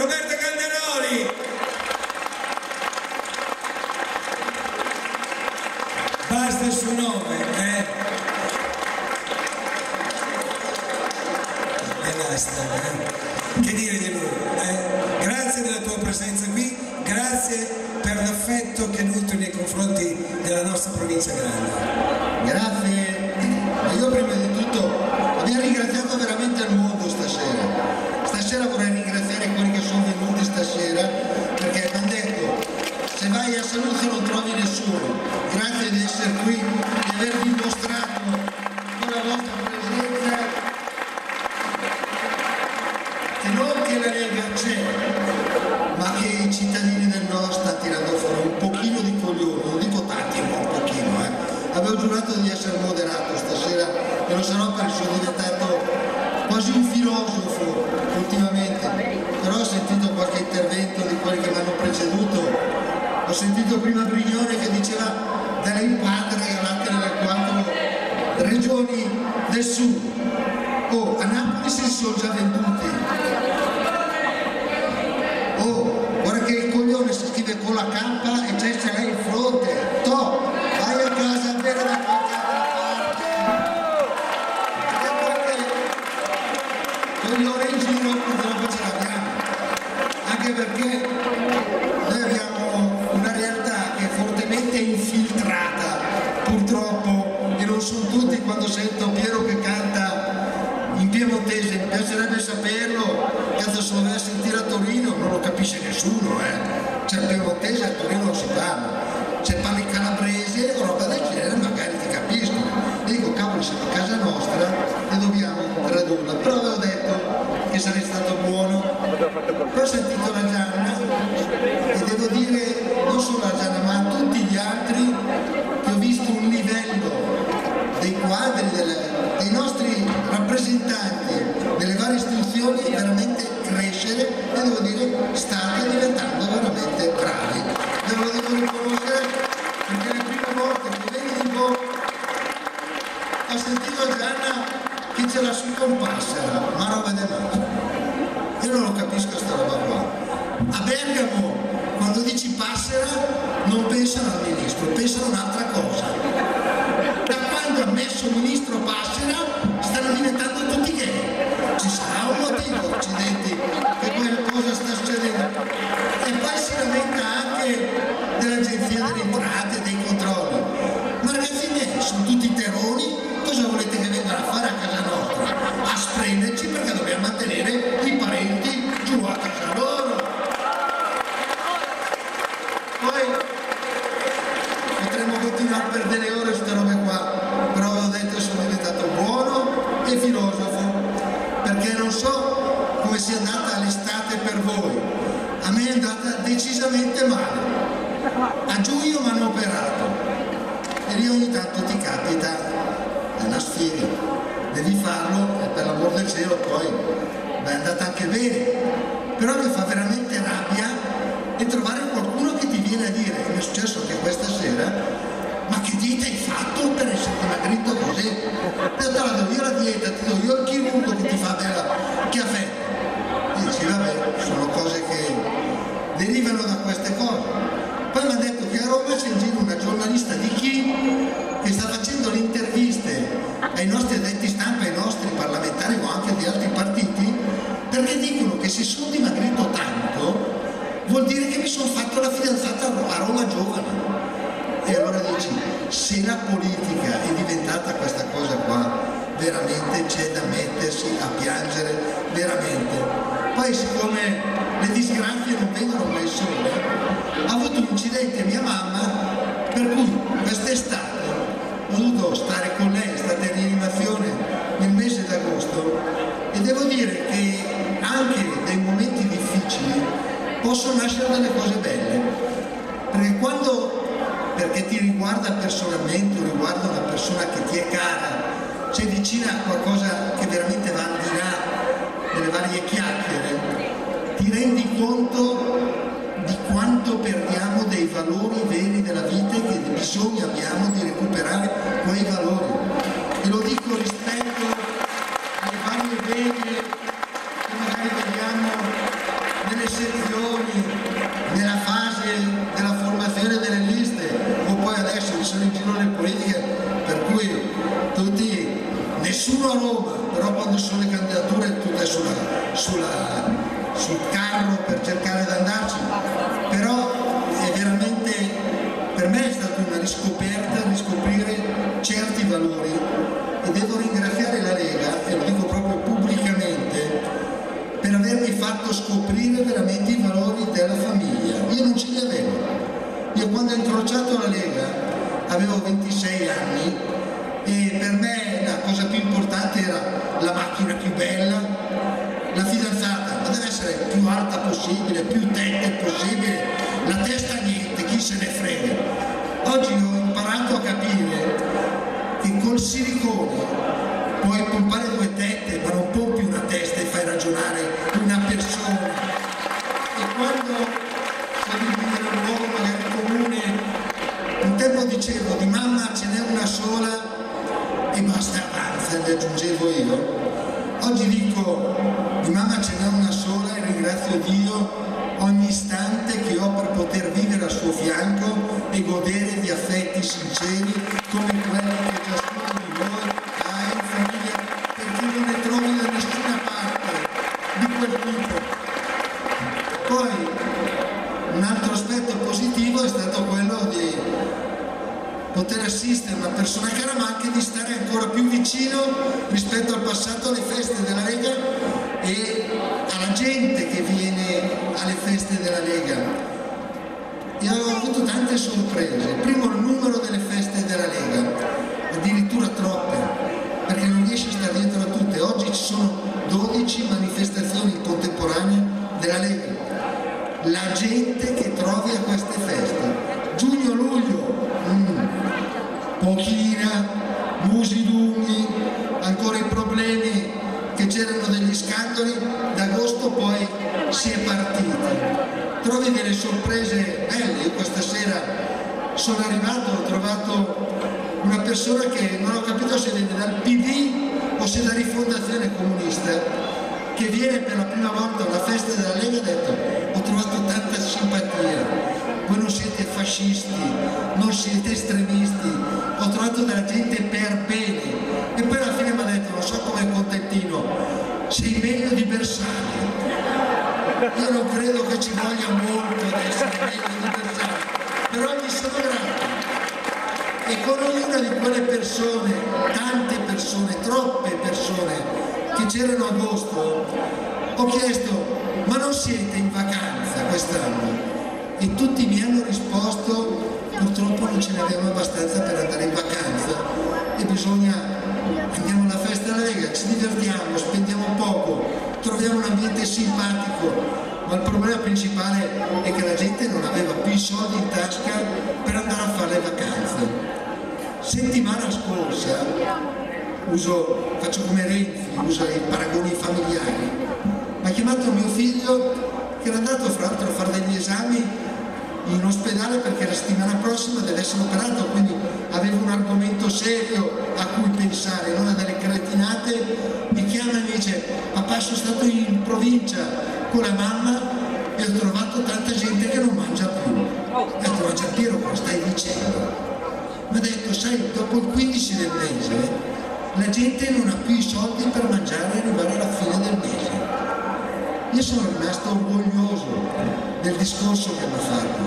nessuno. Oh, a Napoli se li sono già venduti. Oh, guarda che il coglione si scrive con la K e c'è nessuno, eh. C'è il piemontese a Torino non si parla, c'è parli calabrese o roba del genere magari ti capiscono. Dico, cavolo, siamo a casa nostra e dobbiamo tradurla. Però avevo detto che sarei stato buono. Però ho sentito la ai nostri addetti stampa, ai nostri parlamentari o anche di altri partiti, perché dicono che se sono dimagrito tanto vuol dire che mi sono fatto la fidanzata a Roma giovane. E allora dici, se la politica è diventata questa cosa qua, veramente c'è da mettersi a piangere, veramente. Poi siccome le disgrazie non vengono mai sole, ha avuto un incidente mia mamma, per cui quest'estate ho dovuto stare con lei, state animazione nel mese d'agosto e devo dire che anche nei momenti difficili possono nascere delle cose belle, perché quando perché ti riguarda personalmente, riguarda una persona che ti è cara, sei vicina a qualcosa che veramente va al di là delle varie chiacchiere, ti rendi conto di quanto perdiamo dei valori veri della vita e che bisogno abbiamo di recuperare quei valori. Ancora più vicino rispetto al passato alle feste della Lega e alla gente che viene alle feste della Lega. E ho avuto tante sorprese. Primo il numero delle feste della Lega persona che non ho capito se viene dal PD o se da rifondazione comunista che viene per la prima volta a una festa della Lega e ha detto ho trovato tanta simpatia. Voi non siete fascisti non siete estremisti. Ho trovato della gente per bene. E poi alla fine mi ha detto lo so come contentino. Sei meglio di Bersani. Io non credo che ci voglia molto ad essere meglio di Bersani però gli sono grato con ognuna di quelle persone, tante persone, troppe persone che c'erano a agosto, ho chiesto ma non siete in vacanza quest'anno? E tutti mi hanno risposto purtroppo non ce ne abbiamo abbastanza per andare in vacanza e bisogna, andiamo alla festa della Lega, ci divertiamo, spendiamo poco, troviamo un ambiente simpatico, ma il problema principale è che la gente non aveva più soldi in tasca per andare a fare le vacanze. Settimana scorsa, uso, faccio come Renzi, uso i paragoni familiari, mi ha chiamato mio figlio che era andato fra l'altro a fare degli esami in ospedale perché la settimana prossima deve essere operato, quindi avevo un argomento serio a cui pensare, non a delle cretinate, mi chiama e mi dice papà sono stato in provincia con la mamma e ho trovato tanta gente che non mangia più. Ho detto ma Giampiero cosa stai dicendo? Mi ha detto sai dopo il 15 del mese la gente non ha più i soldi per mangiare e arrivare alla fine del mese. Io sono rimasto orgoglioso del discorso che mi ha fatto,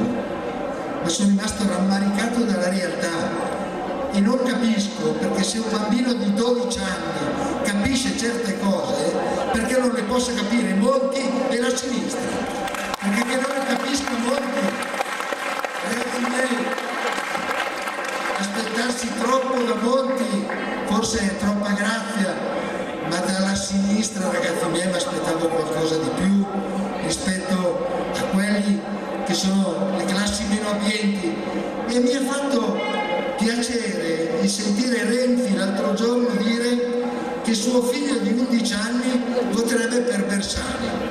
ma sono rimasto rammaricato dalla realtà e non capisco perché se un bambino di 12 anni capisce certe cose, perché non le possa capire Monti e la sinistra? Perché che non le capisca Monti, forse è troppa grazia, ma dalla sinistra ragazzi miei mi aspettavo qualcosa di più rispetto a quelli che sono le classi meno abbienti e mi ha fatto piacere di sentire Renzi l'altro giorno dire che suo figlio di 11 anni voterebbe per Bersani.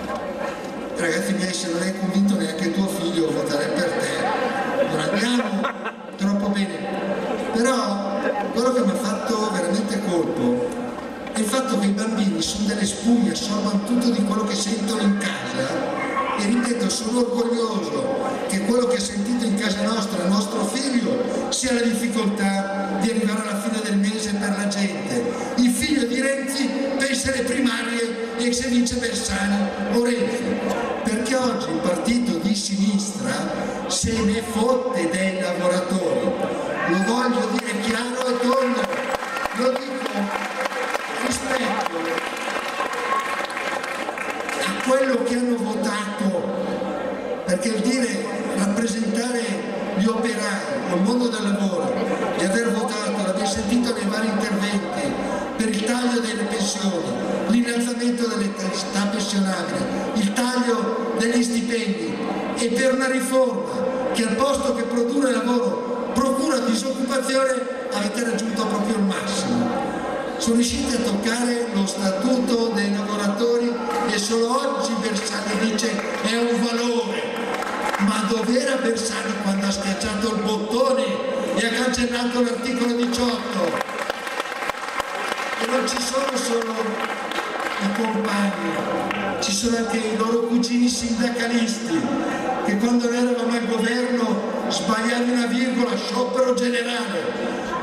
Che sentono in casa e ripeto sono orgoglioso che quello che ha sentito in casa nostra, nostro figlio, sia la difficoltà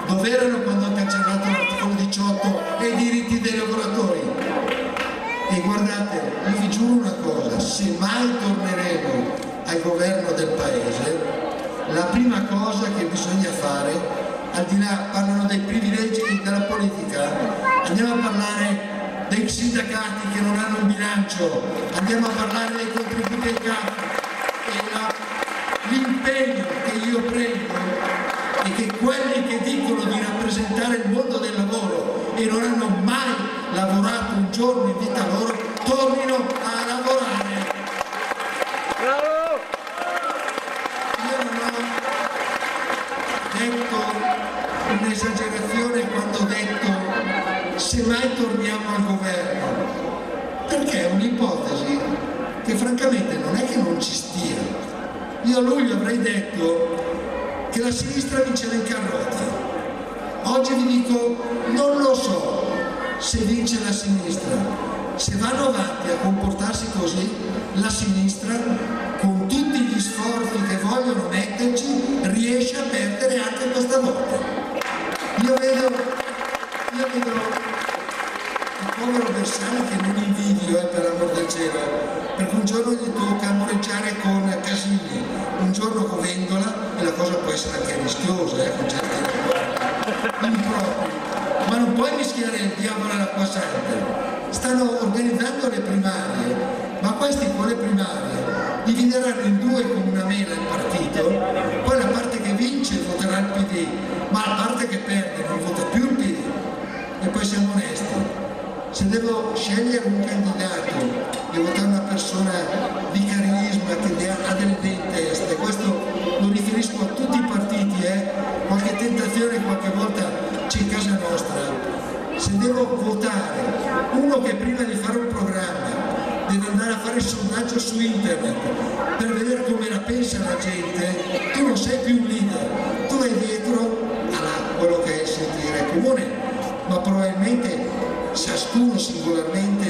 Dove erano quando hanno cancellato l'articolo 18 e i diritti dei lavoratori? E guardate, io vi giuro una cosa, se mai torneremo al governo del paese, la prima cosa che bisogna fare, al di là, parlano dei privilegi della politica, andiamo a parlare dei sindacati che non hanno un bilancio, andiamo a parlare dei contributi ai capi e l'impegno che io prendo è che quelli che dicono di rappresentare il mondo del lavoro e non hanno mai lavorato un giorno in vita loro, tornino a lavorare. Io non ho detto un'esagerazione quando ho detto se mai torniamo al governo, perché è un'ipotesi che francamente non è che non ci stia. Io a luglio avrei detto che la sinistra vinceva in carrozza. Oggi vi dico, non lo so se vince la sinistra. Se vanno avanti a comportarsi così, la sinistra, con tutti gli sforzi che vogliono metterci, riesce a perdere anche questa volta. Essere anche rischiosa, eh, con certi impropri. Ma non puoi mischiare il diavolo e l'acqua santa. Stanno organizzando le primarie, ma questi con le primarie divideranno in due come una mela il partito, poi la parte che vince voterà il PD, ma la parte che perde non vota più il PD. E poi siamo onesti, se devo scegliere un candidato e votare una persona di carisma che ha delle idee in testa, e questo tutti i partiti, eh? qualche tentazione qualche volta c'è in casa nostra, se devo votare uno che prima di fare un programma deve andare a fare il sondaggio su internet per vedere come la pensa la gente, tu non sei più un leader, tu vai dietro a quello che è il sentire comune, ma probabilmente ciascuno singolarmente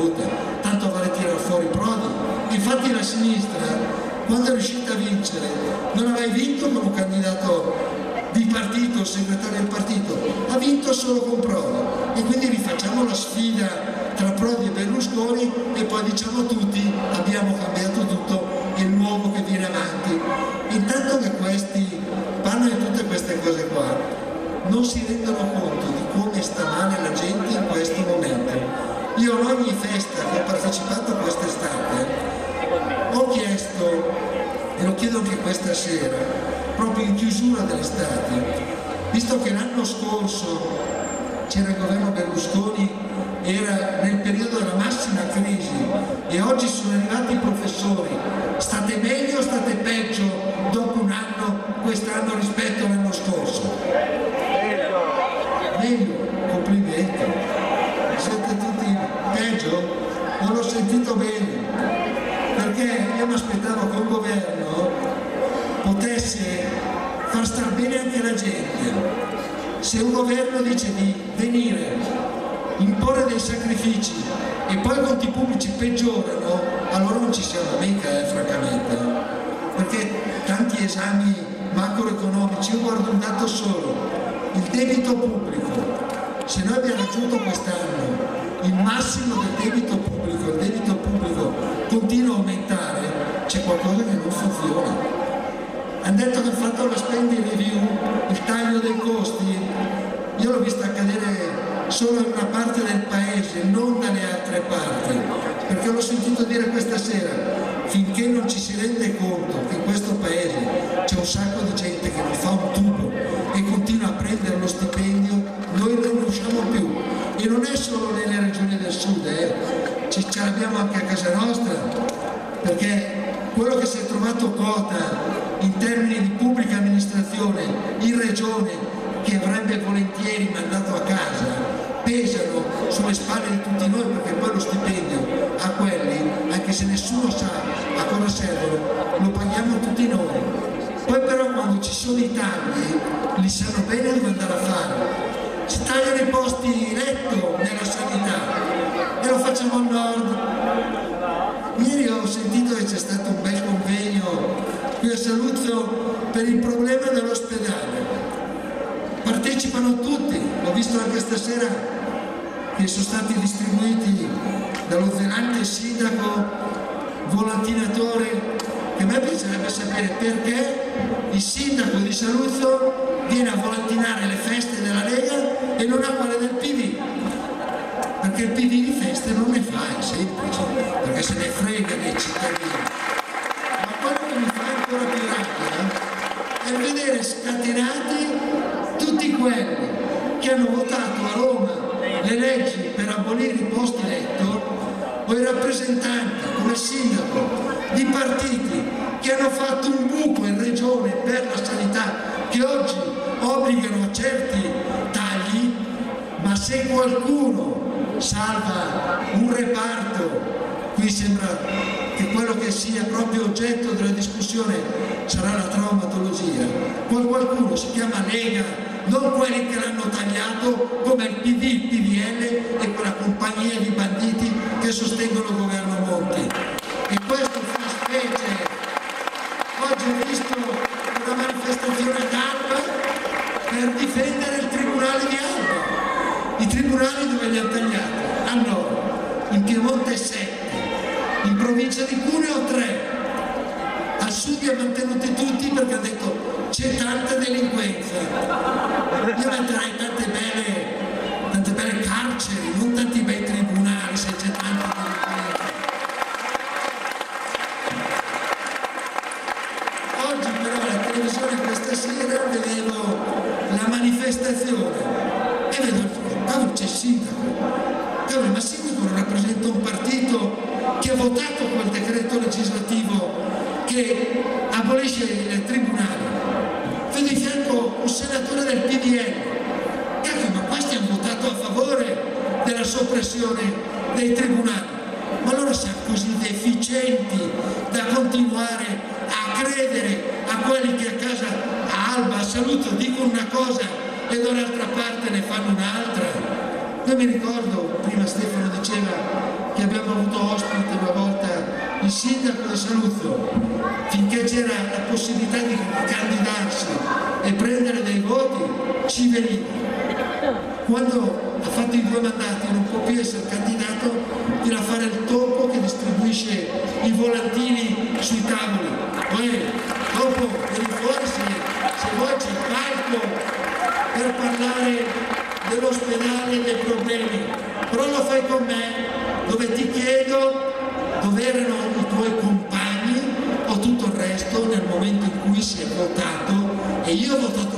frutta tanto vale tirare fuori Prodi. Infatti la sinistra quando è riuscita a vincere non ha mai vinto come un candidato di partito, segretario del partito ha vinto solo con Prodi. E quindi rifacciamo la sfida tra Prodi e Berlusconi e poi diciamo tutti abbiamo cambiato tutto e il nuovo che viene avanti. Intanto che questi parlano di tutte queste cose qua non si rendono conto di come sta male la gente in questo momento io a ogni festa che ho partecipato quest'estate ho chiesto e lo chiedo anche questa sera proprio in chiusura dell'estate visto che l'anno scorso c'era il governo Berlusconi era nel periodo della massima crisi e oggi sono arrivati i professori state meglio o state peggio dopo un anno quest'anno rispetto all'anno scorso? meglio, sentito bene io mi aspettavo che un governo potesse far star bene anche la gente. Se un governo dice di venire, imporre dei sacrifici e poi i conti pubblici peggiorano, allora non ci siamo mica, eh, francamente. Perché tanti esami macroeconomici, io guardo un dato solo, il debito pubblico. Se noi abbiamo raggiunto quest'anno il massimo del debito pubblico, debito pubblico continua a aumentare, c'è qualcosa che non funziona. Hanno detto che hanno fatto la spending review, il taglio dei costi, io l'ho visto accadere solo in una parte del paese, non dalle altre parti, perché l'ho sentito dire questa sera, finché non ci si rende conto che in questo paese c'è un sacco di gente che non fa un tubo e continua a prendere lo stipendio, noi non riusciamo più. E non è solo nelle regioni del sud, eh. Ce l'abbiamo anche a casa nostra, perché quello che si è trovato quota in termini di pubblica amministrazione in regione che avrebbe volentieri mandato a casa pesano sulle spalle di tutti noi perché poi lo stipendio a quelli, anche se nessuno sa a cosa servono, lo paghiamo tutti noi. Poi però quando ci sono i tagli li sanno bene dove andare a fare. Si tagliano i posti letto nella sanità e lo facciamo al nord. Ieri ho sentito che c'è stato un bel convegno qui a Saluzzo per il problema dell'ospedale. Partecipano tutti, ho visto anche stasera che sono stati distribuiti dallo zelante sindaco, volantinatore, che a me piacerebbe sapere perché il sindaco di Saluzzo viene a volantinare le feste della Lega me dove ti chiedo dove erano i tuoi compagni o tutto il resto nel momento in cui si è votato e io ho votato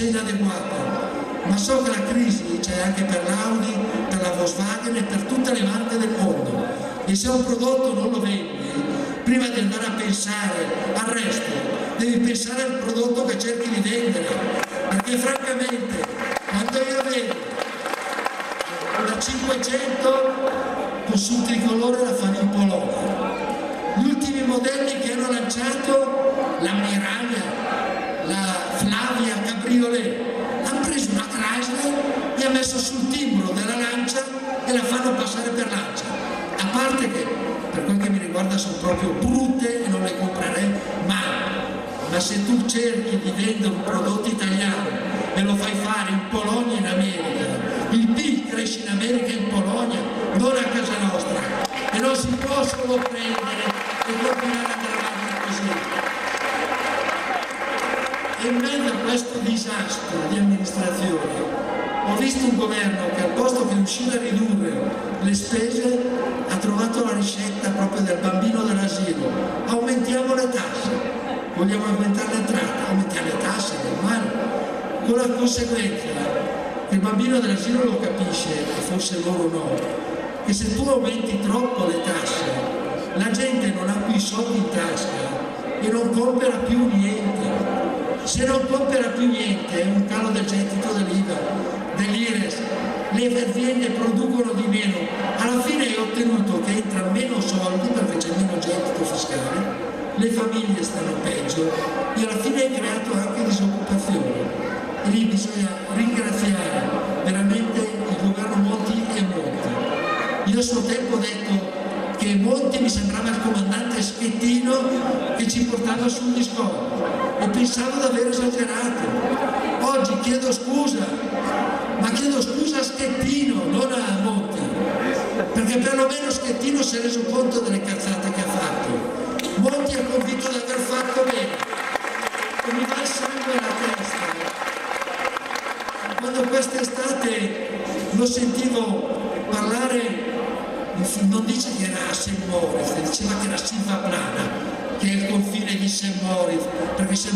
so se è inadeguata, ma so che la crisi c'è anche per l'Audi, per la Volkswagen e per tutte le marche del mondo. E se un prodotto non lo vendi, prima di andare a pensare al resto, devi pensare al prodotto che cerchi di vendere, perché francamente quando io vedo la 500 con sul tricolore la fanno in Polonia, gli ultimi modelli che hanno lanciato la Flavia Cabriolet, hanno preso una Chrysler e ha messo sul timbro della lancia e la fanno passare per lancia, a parte che per quel che mi riguarda sono proprio brutte e non le comprerei mai ma se tu cerchi di vendere un prodotto italiano e lo fai fare in Polonia e in America, il PIL cresce in America e in Polonia, non a casa nostra, e non si può solo prendere e continuare ad andare così. E in mezzo a questo disastro di amministrazione ho visto un governo che al posto che riuscire a ridurre le spese conseguenza il bambino dell'asilo lo capisce, e forse loro no, che se tu aumenti troppo le tasse, la gente non ha più i soldi in tasca e non compra più niente. Se non compra più niente, è un calo del gettito dell'IVA, dell'IRES, le aziende producono di meno, alla fine hai ottenuto che entra meno soldi perché c'è meno gettito fiscale, le famiglie stanno peggio e alla fine hai creato anche disoccupazione. E lì bisogna ringraziare veramente il governo Monti e Monti. Io a suo tempo ho detto che Monti mi sembrava il comandante Schettino che ci portava sugli scogli e pensavo di aver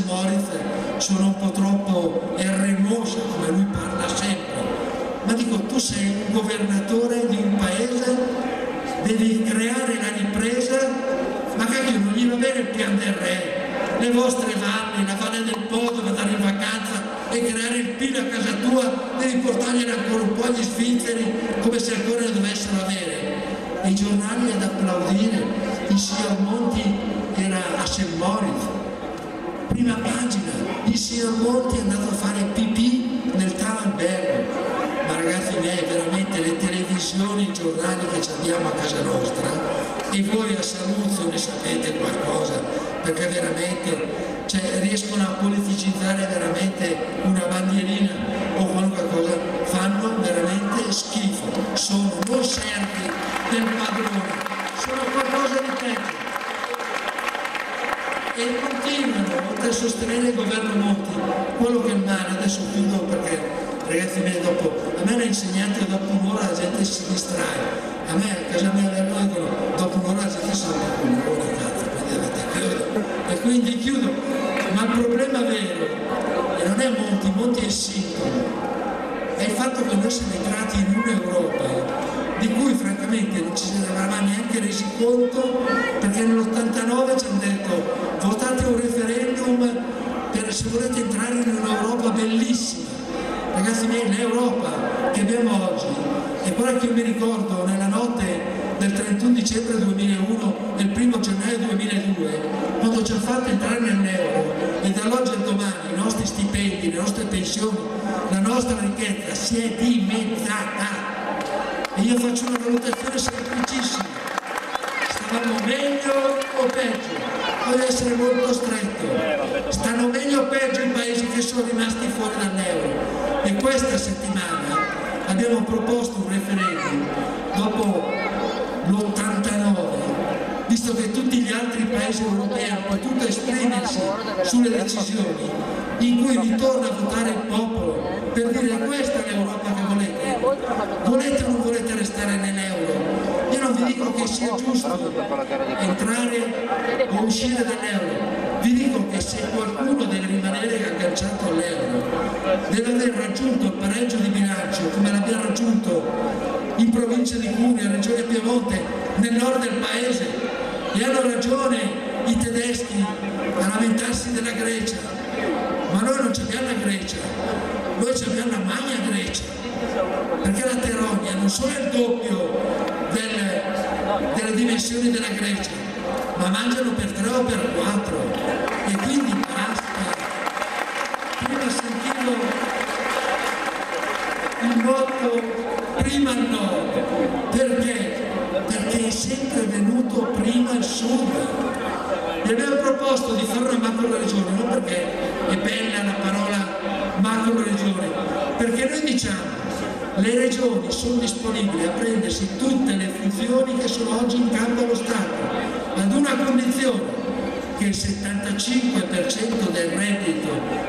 Moritz suona un po' troppo erremosa come lui parla sempre. Ma dico, tu sei un governatore di un paese, devi creare la ripresa ma cacchio non gli va bene il pian del re, le vostre valli, la valle del Po dove andare in vacanza e creare il PIL a casa tua, devi portargliene ancora un po' agli svizzeri come se ancora prima pagina, il signor Monti è andato a fare pipì nel tale albergo. televisioni, i giornali che abbiamo a casa nostra e voi a Saluzzo ne sapete qualcosa? Perché veramente cioè, riescono a politicizzare veramente una bandierina o qualunque cosa, fanno veramente schifo, sono non servi del padrone, sono qualcosa di peggio a sostenere il governo Monti. Quello che è il male adesso chiudo perché ragazzi miei dopo. A me hanno insegnato che dopo un'ora la gente si distrae. A me a casa mia mi dicono dopo un'ora la gente si chiudere e quindi chiudo. Ma il problema vero e non è Monti Monti è sintomo è il fatto che noi siamo entrati in un'Europa di cui francamente non ci eravamo neanche resi conto perché nell'89 ci hanno detto votate un referendum per se volete entrare in un'Europa bellissima. Ragazzi miei l'Europa che abbiamo oggi è quella che mi ricordo nella notte del 31 dicembre 2001 e il 1 gennaio 2002 quando ci ha fatto entrare nell'euro e dall'oggi al domani i nostri stipendi, le nostre pensioni, la nostra ricchezza si è dimezzata. E io faccio una valutazione semplicissima. Stavamo meglio voglio essere molto stretto. Stanno meglio o peggio i paesi che sono rimasti fuori dall'euro e questa settimana abbiamo proposto un referendum dopo l'89 visto che tutti gli altri paesi europei hanno potuto esprimersi sulle decisioni in cui ritorna a votare il popolo per dire questa è l'Europa che volete? Volete o non volete restare nell'euro non vi dico che sia giusto entrare o uscire dall'euro. Vi dico che se qualcuno deve rimanere agganciato all'euro deve aver raggiunto il pareggio di bilancio come l'abbiamo raggiunto in provincia di Cuneo, regione Piemonte, nel nord del paese e hanno ragione i tedeschi a lamentarsi della Grecia. Ma noi non abbiamo la Grecia noi abbiamo la magna Grecia perché la Teronia non solo è il doppio delle dimensioni della Grecia ma mangiano per tre o per quattro. E quindi basta. Prima sentivo il motto prima il nord perché? perché è sempre venuto prima il sud. Gli abbiamo proposto di fare una macro regione non perché è bella la parola macro regione perché noi diciamo le regioni sono disponibili a prendersi tutte le funzioni che sono oggi in campo allo Stato ad una condizione che il 75% del reddito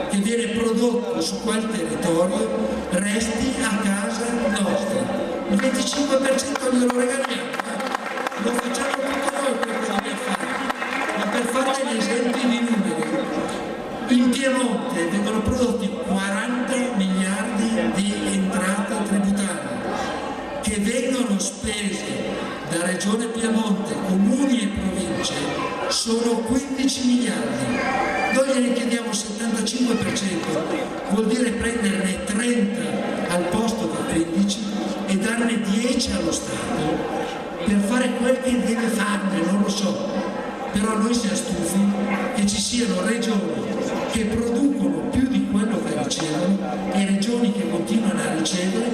che viene prodotto su quel territorio resti a casa nostra. Il 25% glielo regaliamo, Regione Piemonte, comuni e province sono 15 miliardi. Noi gliene chiediamo il 75%, vuol dire prenderne 30 al posto che 15 e darne 10 allo Stato per fare quel che deve farne, non lo so. Però noi siamo stufi che ci siano regioni che producono più di quello che ricevono e regioni che continuano a ricevere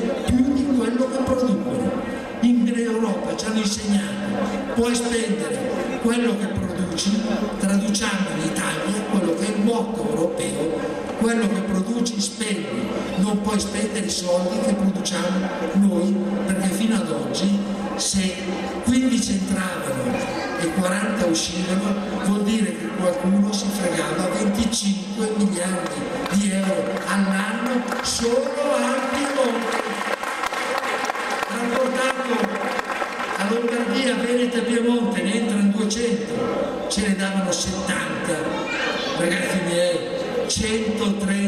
produci, traduciamo in Italia quello che è il motto europeo, quello che produci spendi, non puoi spendere i soldi che produciamo noi, perché fino ad oggi se 15 entravano e 40 uscivano, vuol dire che qualcuno si fregava 25 miliardi di euro all'anno solo 130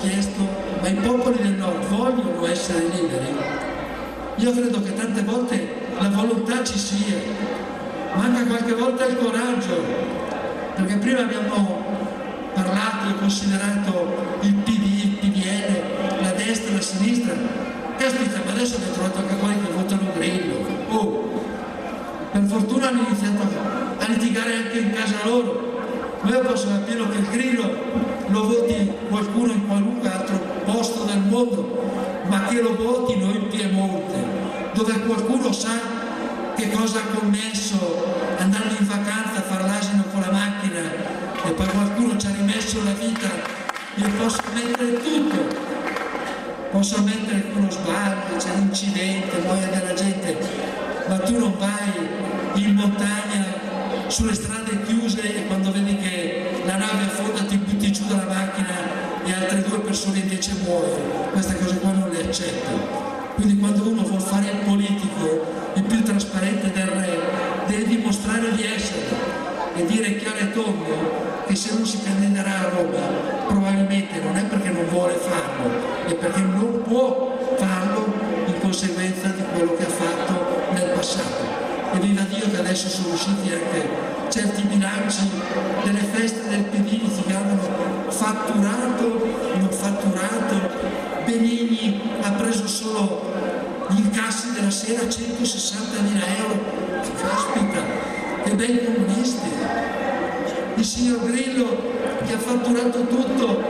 chiesto, ma i popoli del nord vogliono essere liberi? Io credo che tante volte la volontà ci sia, manca qualche volta il coraggio, perché prima abbiamo parlato e considerato il PD, il PDL, la destra, la sinistra, caspita, ma adesso abbiamo trovato anche quelli che votano Grillo. Oh, per fortuna hanno iniziato a litigare anche in casa loro. Noi posso capire che il Grillo lo voti qualcuno in qualunque altro posto del mondo, ma che lo votino in Piemonte, dove qualcuno sa che cosa ha commesso andando in vacanza a fare l'asino con la macchina e poi qualcuno ci ha rimesso la vita, io posso mettere tutto, posso mettere uno sbaglio, c'è un incidente, muoia della gente, ma tu non vai in montagna sulle strade chiuse e quando vedi che la nave affonda ti butti giù dalla macchina e altre due persone invece muoiono, queste cose qua non le accetto. Quindi quando uno vuole fare il politico, il più trasparente del re, deve dimostrare di essere e dire chiaro e tondo che se non si candiderà a Roma probabilmente non è perché non vuole farlo, è perché non può farlo in conseguenza di quello che ha fatto nel passato. E viva Dio che adesso sono usciti anche certi bilanci sera 160.000 euro, caspita, che bei comunisti. Il signor Grillo che ha fatturato tutto,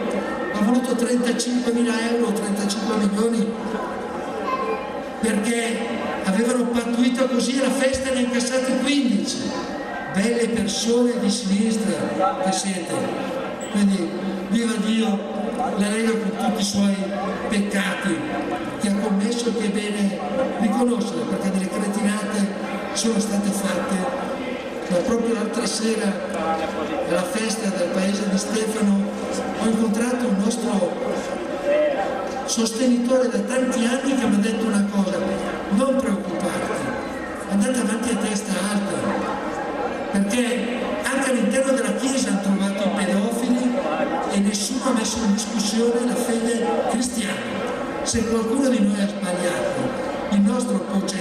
ha voluto 35.000 euro, 35 milioni, perché avevano pattuito così la festa ne ha incassati 15. Belle persone di sinistra che siete. Quindi viva Dio, la Lega con tutti i suoi peccati che ha commesso che è bene riconoscere perché delle cretinate sono state fatte ma proprio l'altra sera alla festa del paese di Stefano ho incontrato un nostro sostenitore da tanti anni che mi ha detto una cosa non preoccuparti andate avanti a testa alta perché anche all'interno della Chiesa hanno trovato i pedofili e nessuno ha messo in discussione la fede cristiana. Se qualcuno di noi ha sbagliato, il nostro progetto,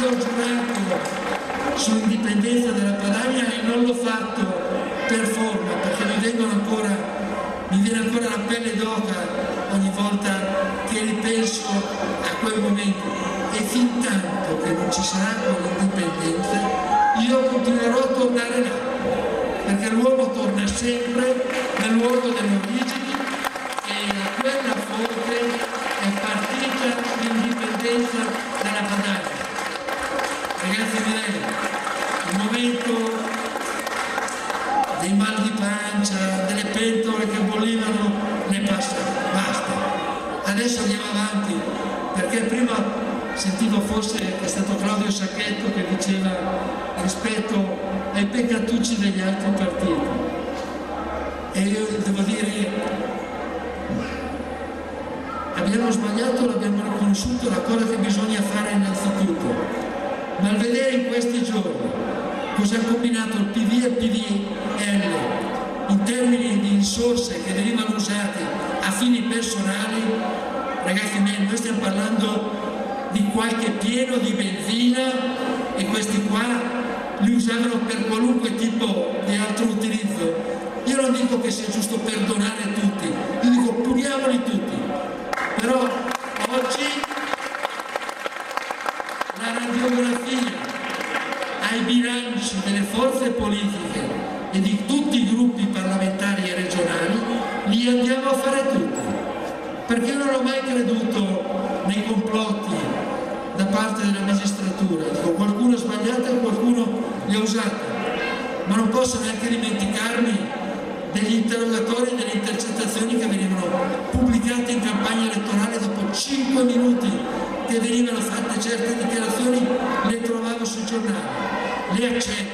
io ho giurato sull'indipendenza della Padania e non l'ho fatto per forma, perché mi ancora, mi viene ancora la pelle d'oca ogni volta che ripenso a quel momento. E fin tanto che non ci sarà quell'indipendenza io continuerò a tornare là perché l'uomo torna sempre nel luogo delle origini e da quella fonte è partita l'indipendenza ragazzi miei il momento dei mal di pancia delle pentole che bollivano ne passa basta. Adesso andiamo avanti perché prima sentivo forse è stato Claudio Sacchetto che diceva rispetto ai peccatucci degli altri partiti e io devo dire abbiamo sbagliato, l'abbiamo riconosciuto, la cosa che bisogna fare innanzitutto ma al vedere in questi giorni cosa ha combinato il PD e il PDL in termini di risorse che venivano usate a fini personali ragazzi miei, noi stiamo parlando di qualche pieno di benzina e questi qua li usavano per qualunque tipo di altro utilizzo. Io non dico che sia giusto perdonare tutti, io dico puniamoli tutti. Però oggi la radiografia ai bilanci delle forze politiche e di tutti i gruppi parlamentari e regionali li andiamo a fare tutti. Perché non ho mai creduto nei complotti da parte della magistratura. Dico, qualcuno ha sbagliato e qualcuno li ha usati. Ma non posso neanche dimenticarmi degli interrogatori e delle intercettazioni che venivano pubblicate in campagna elettorale dopo 5 minuti che venivano fatte certe dichiarazioni, le trovavo sui giornali. Le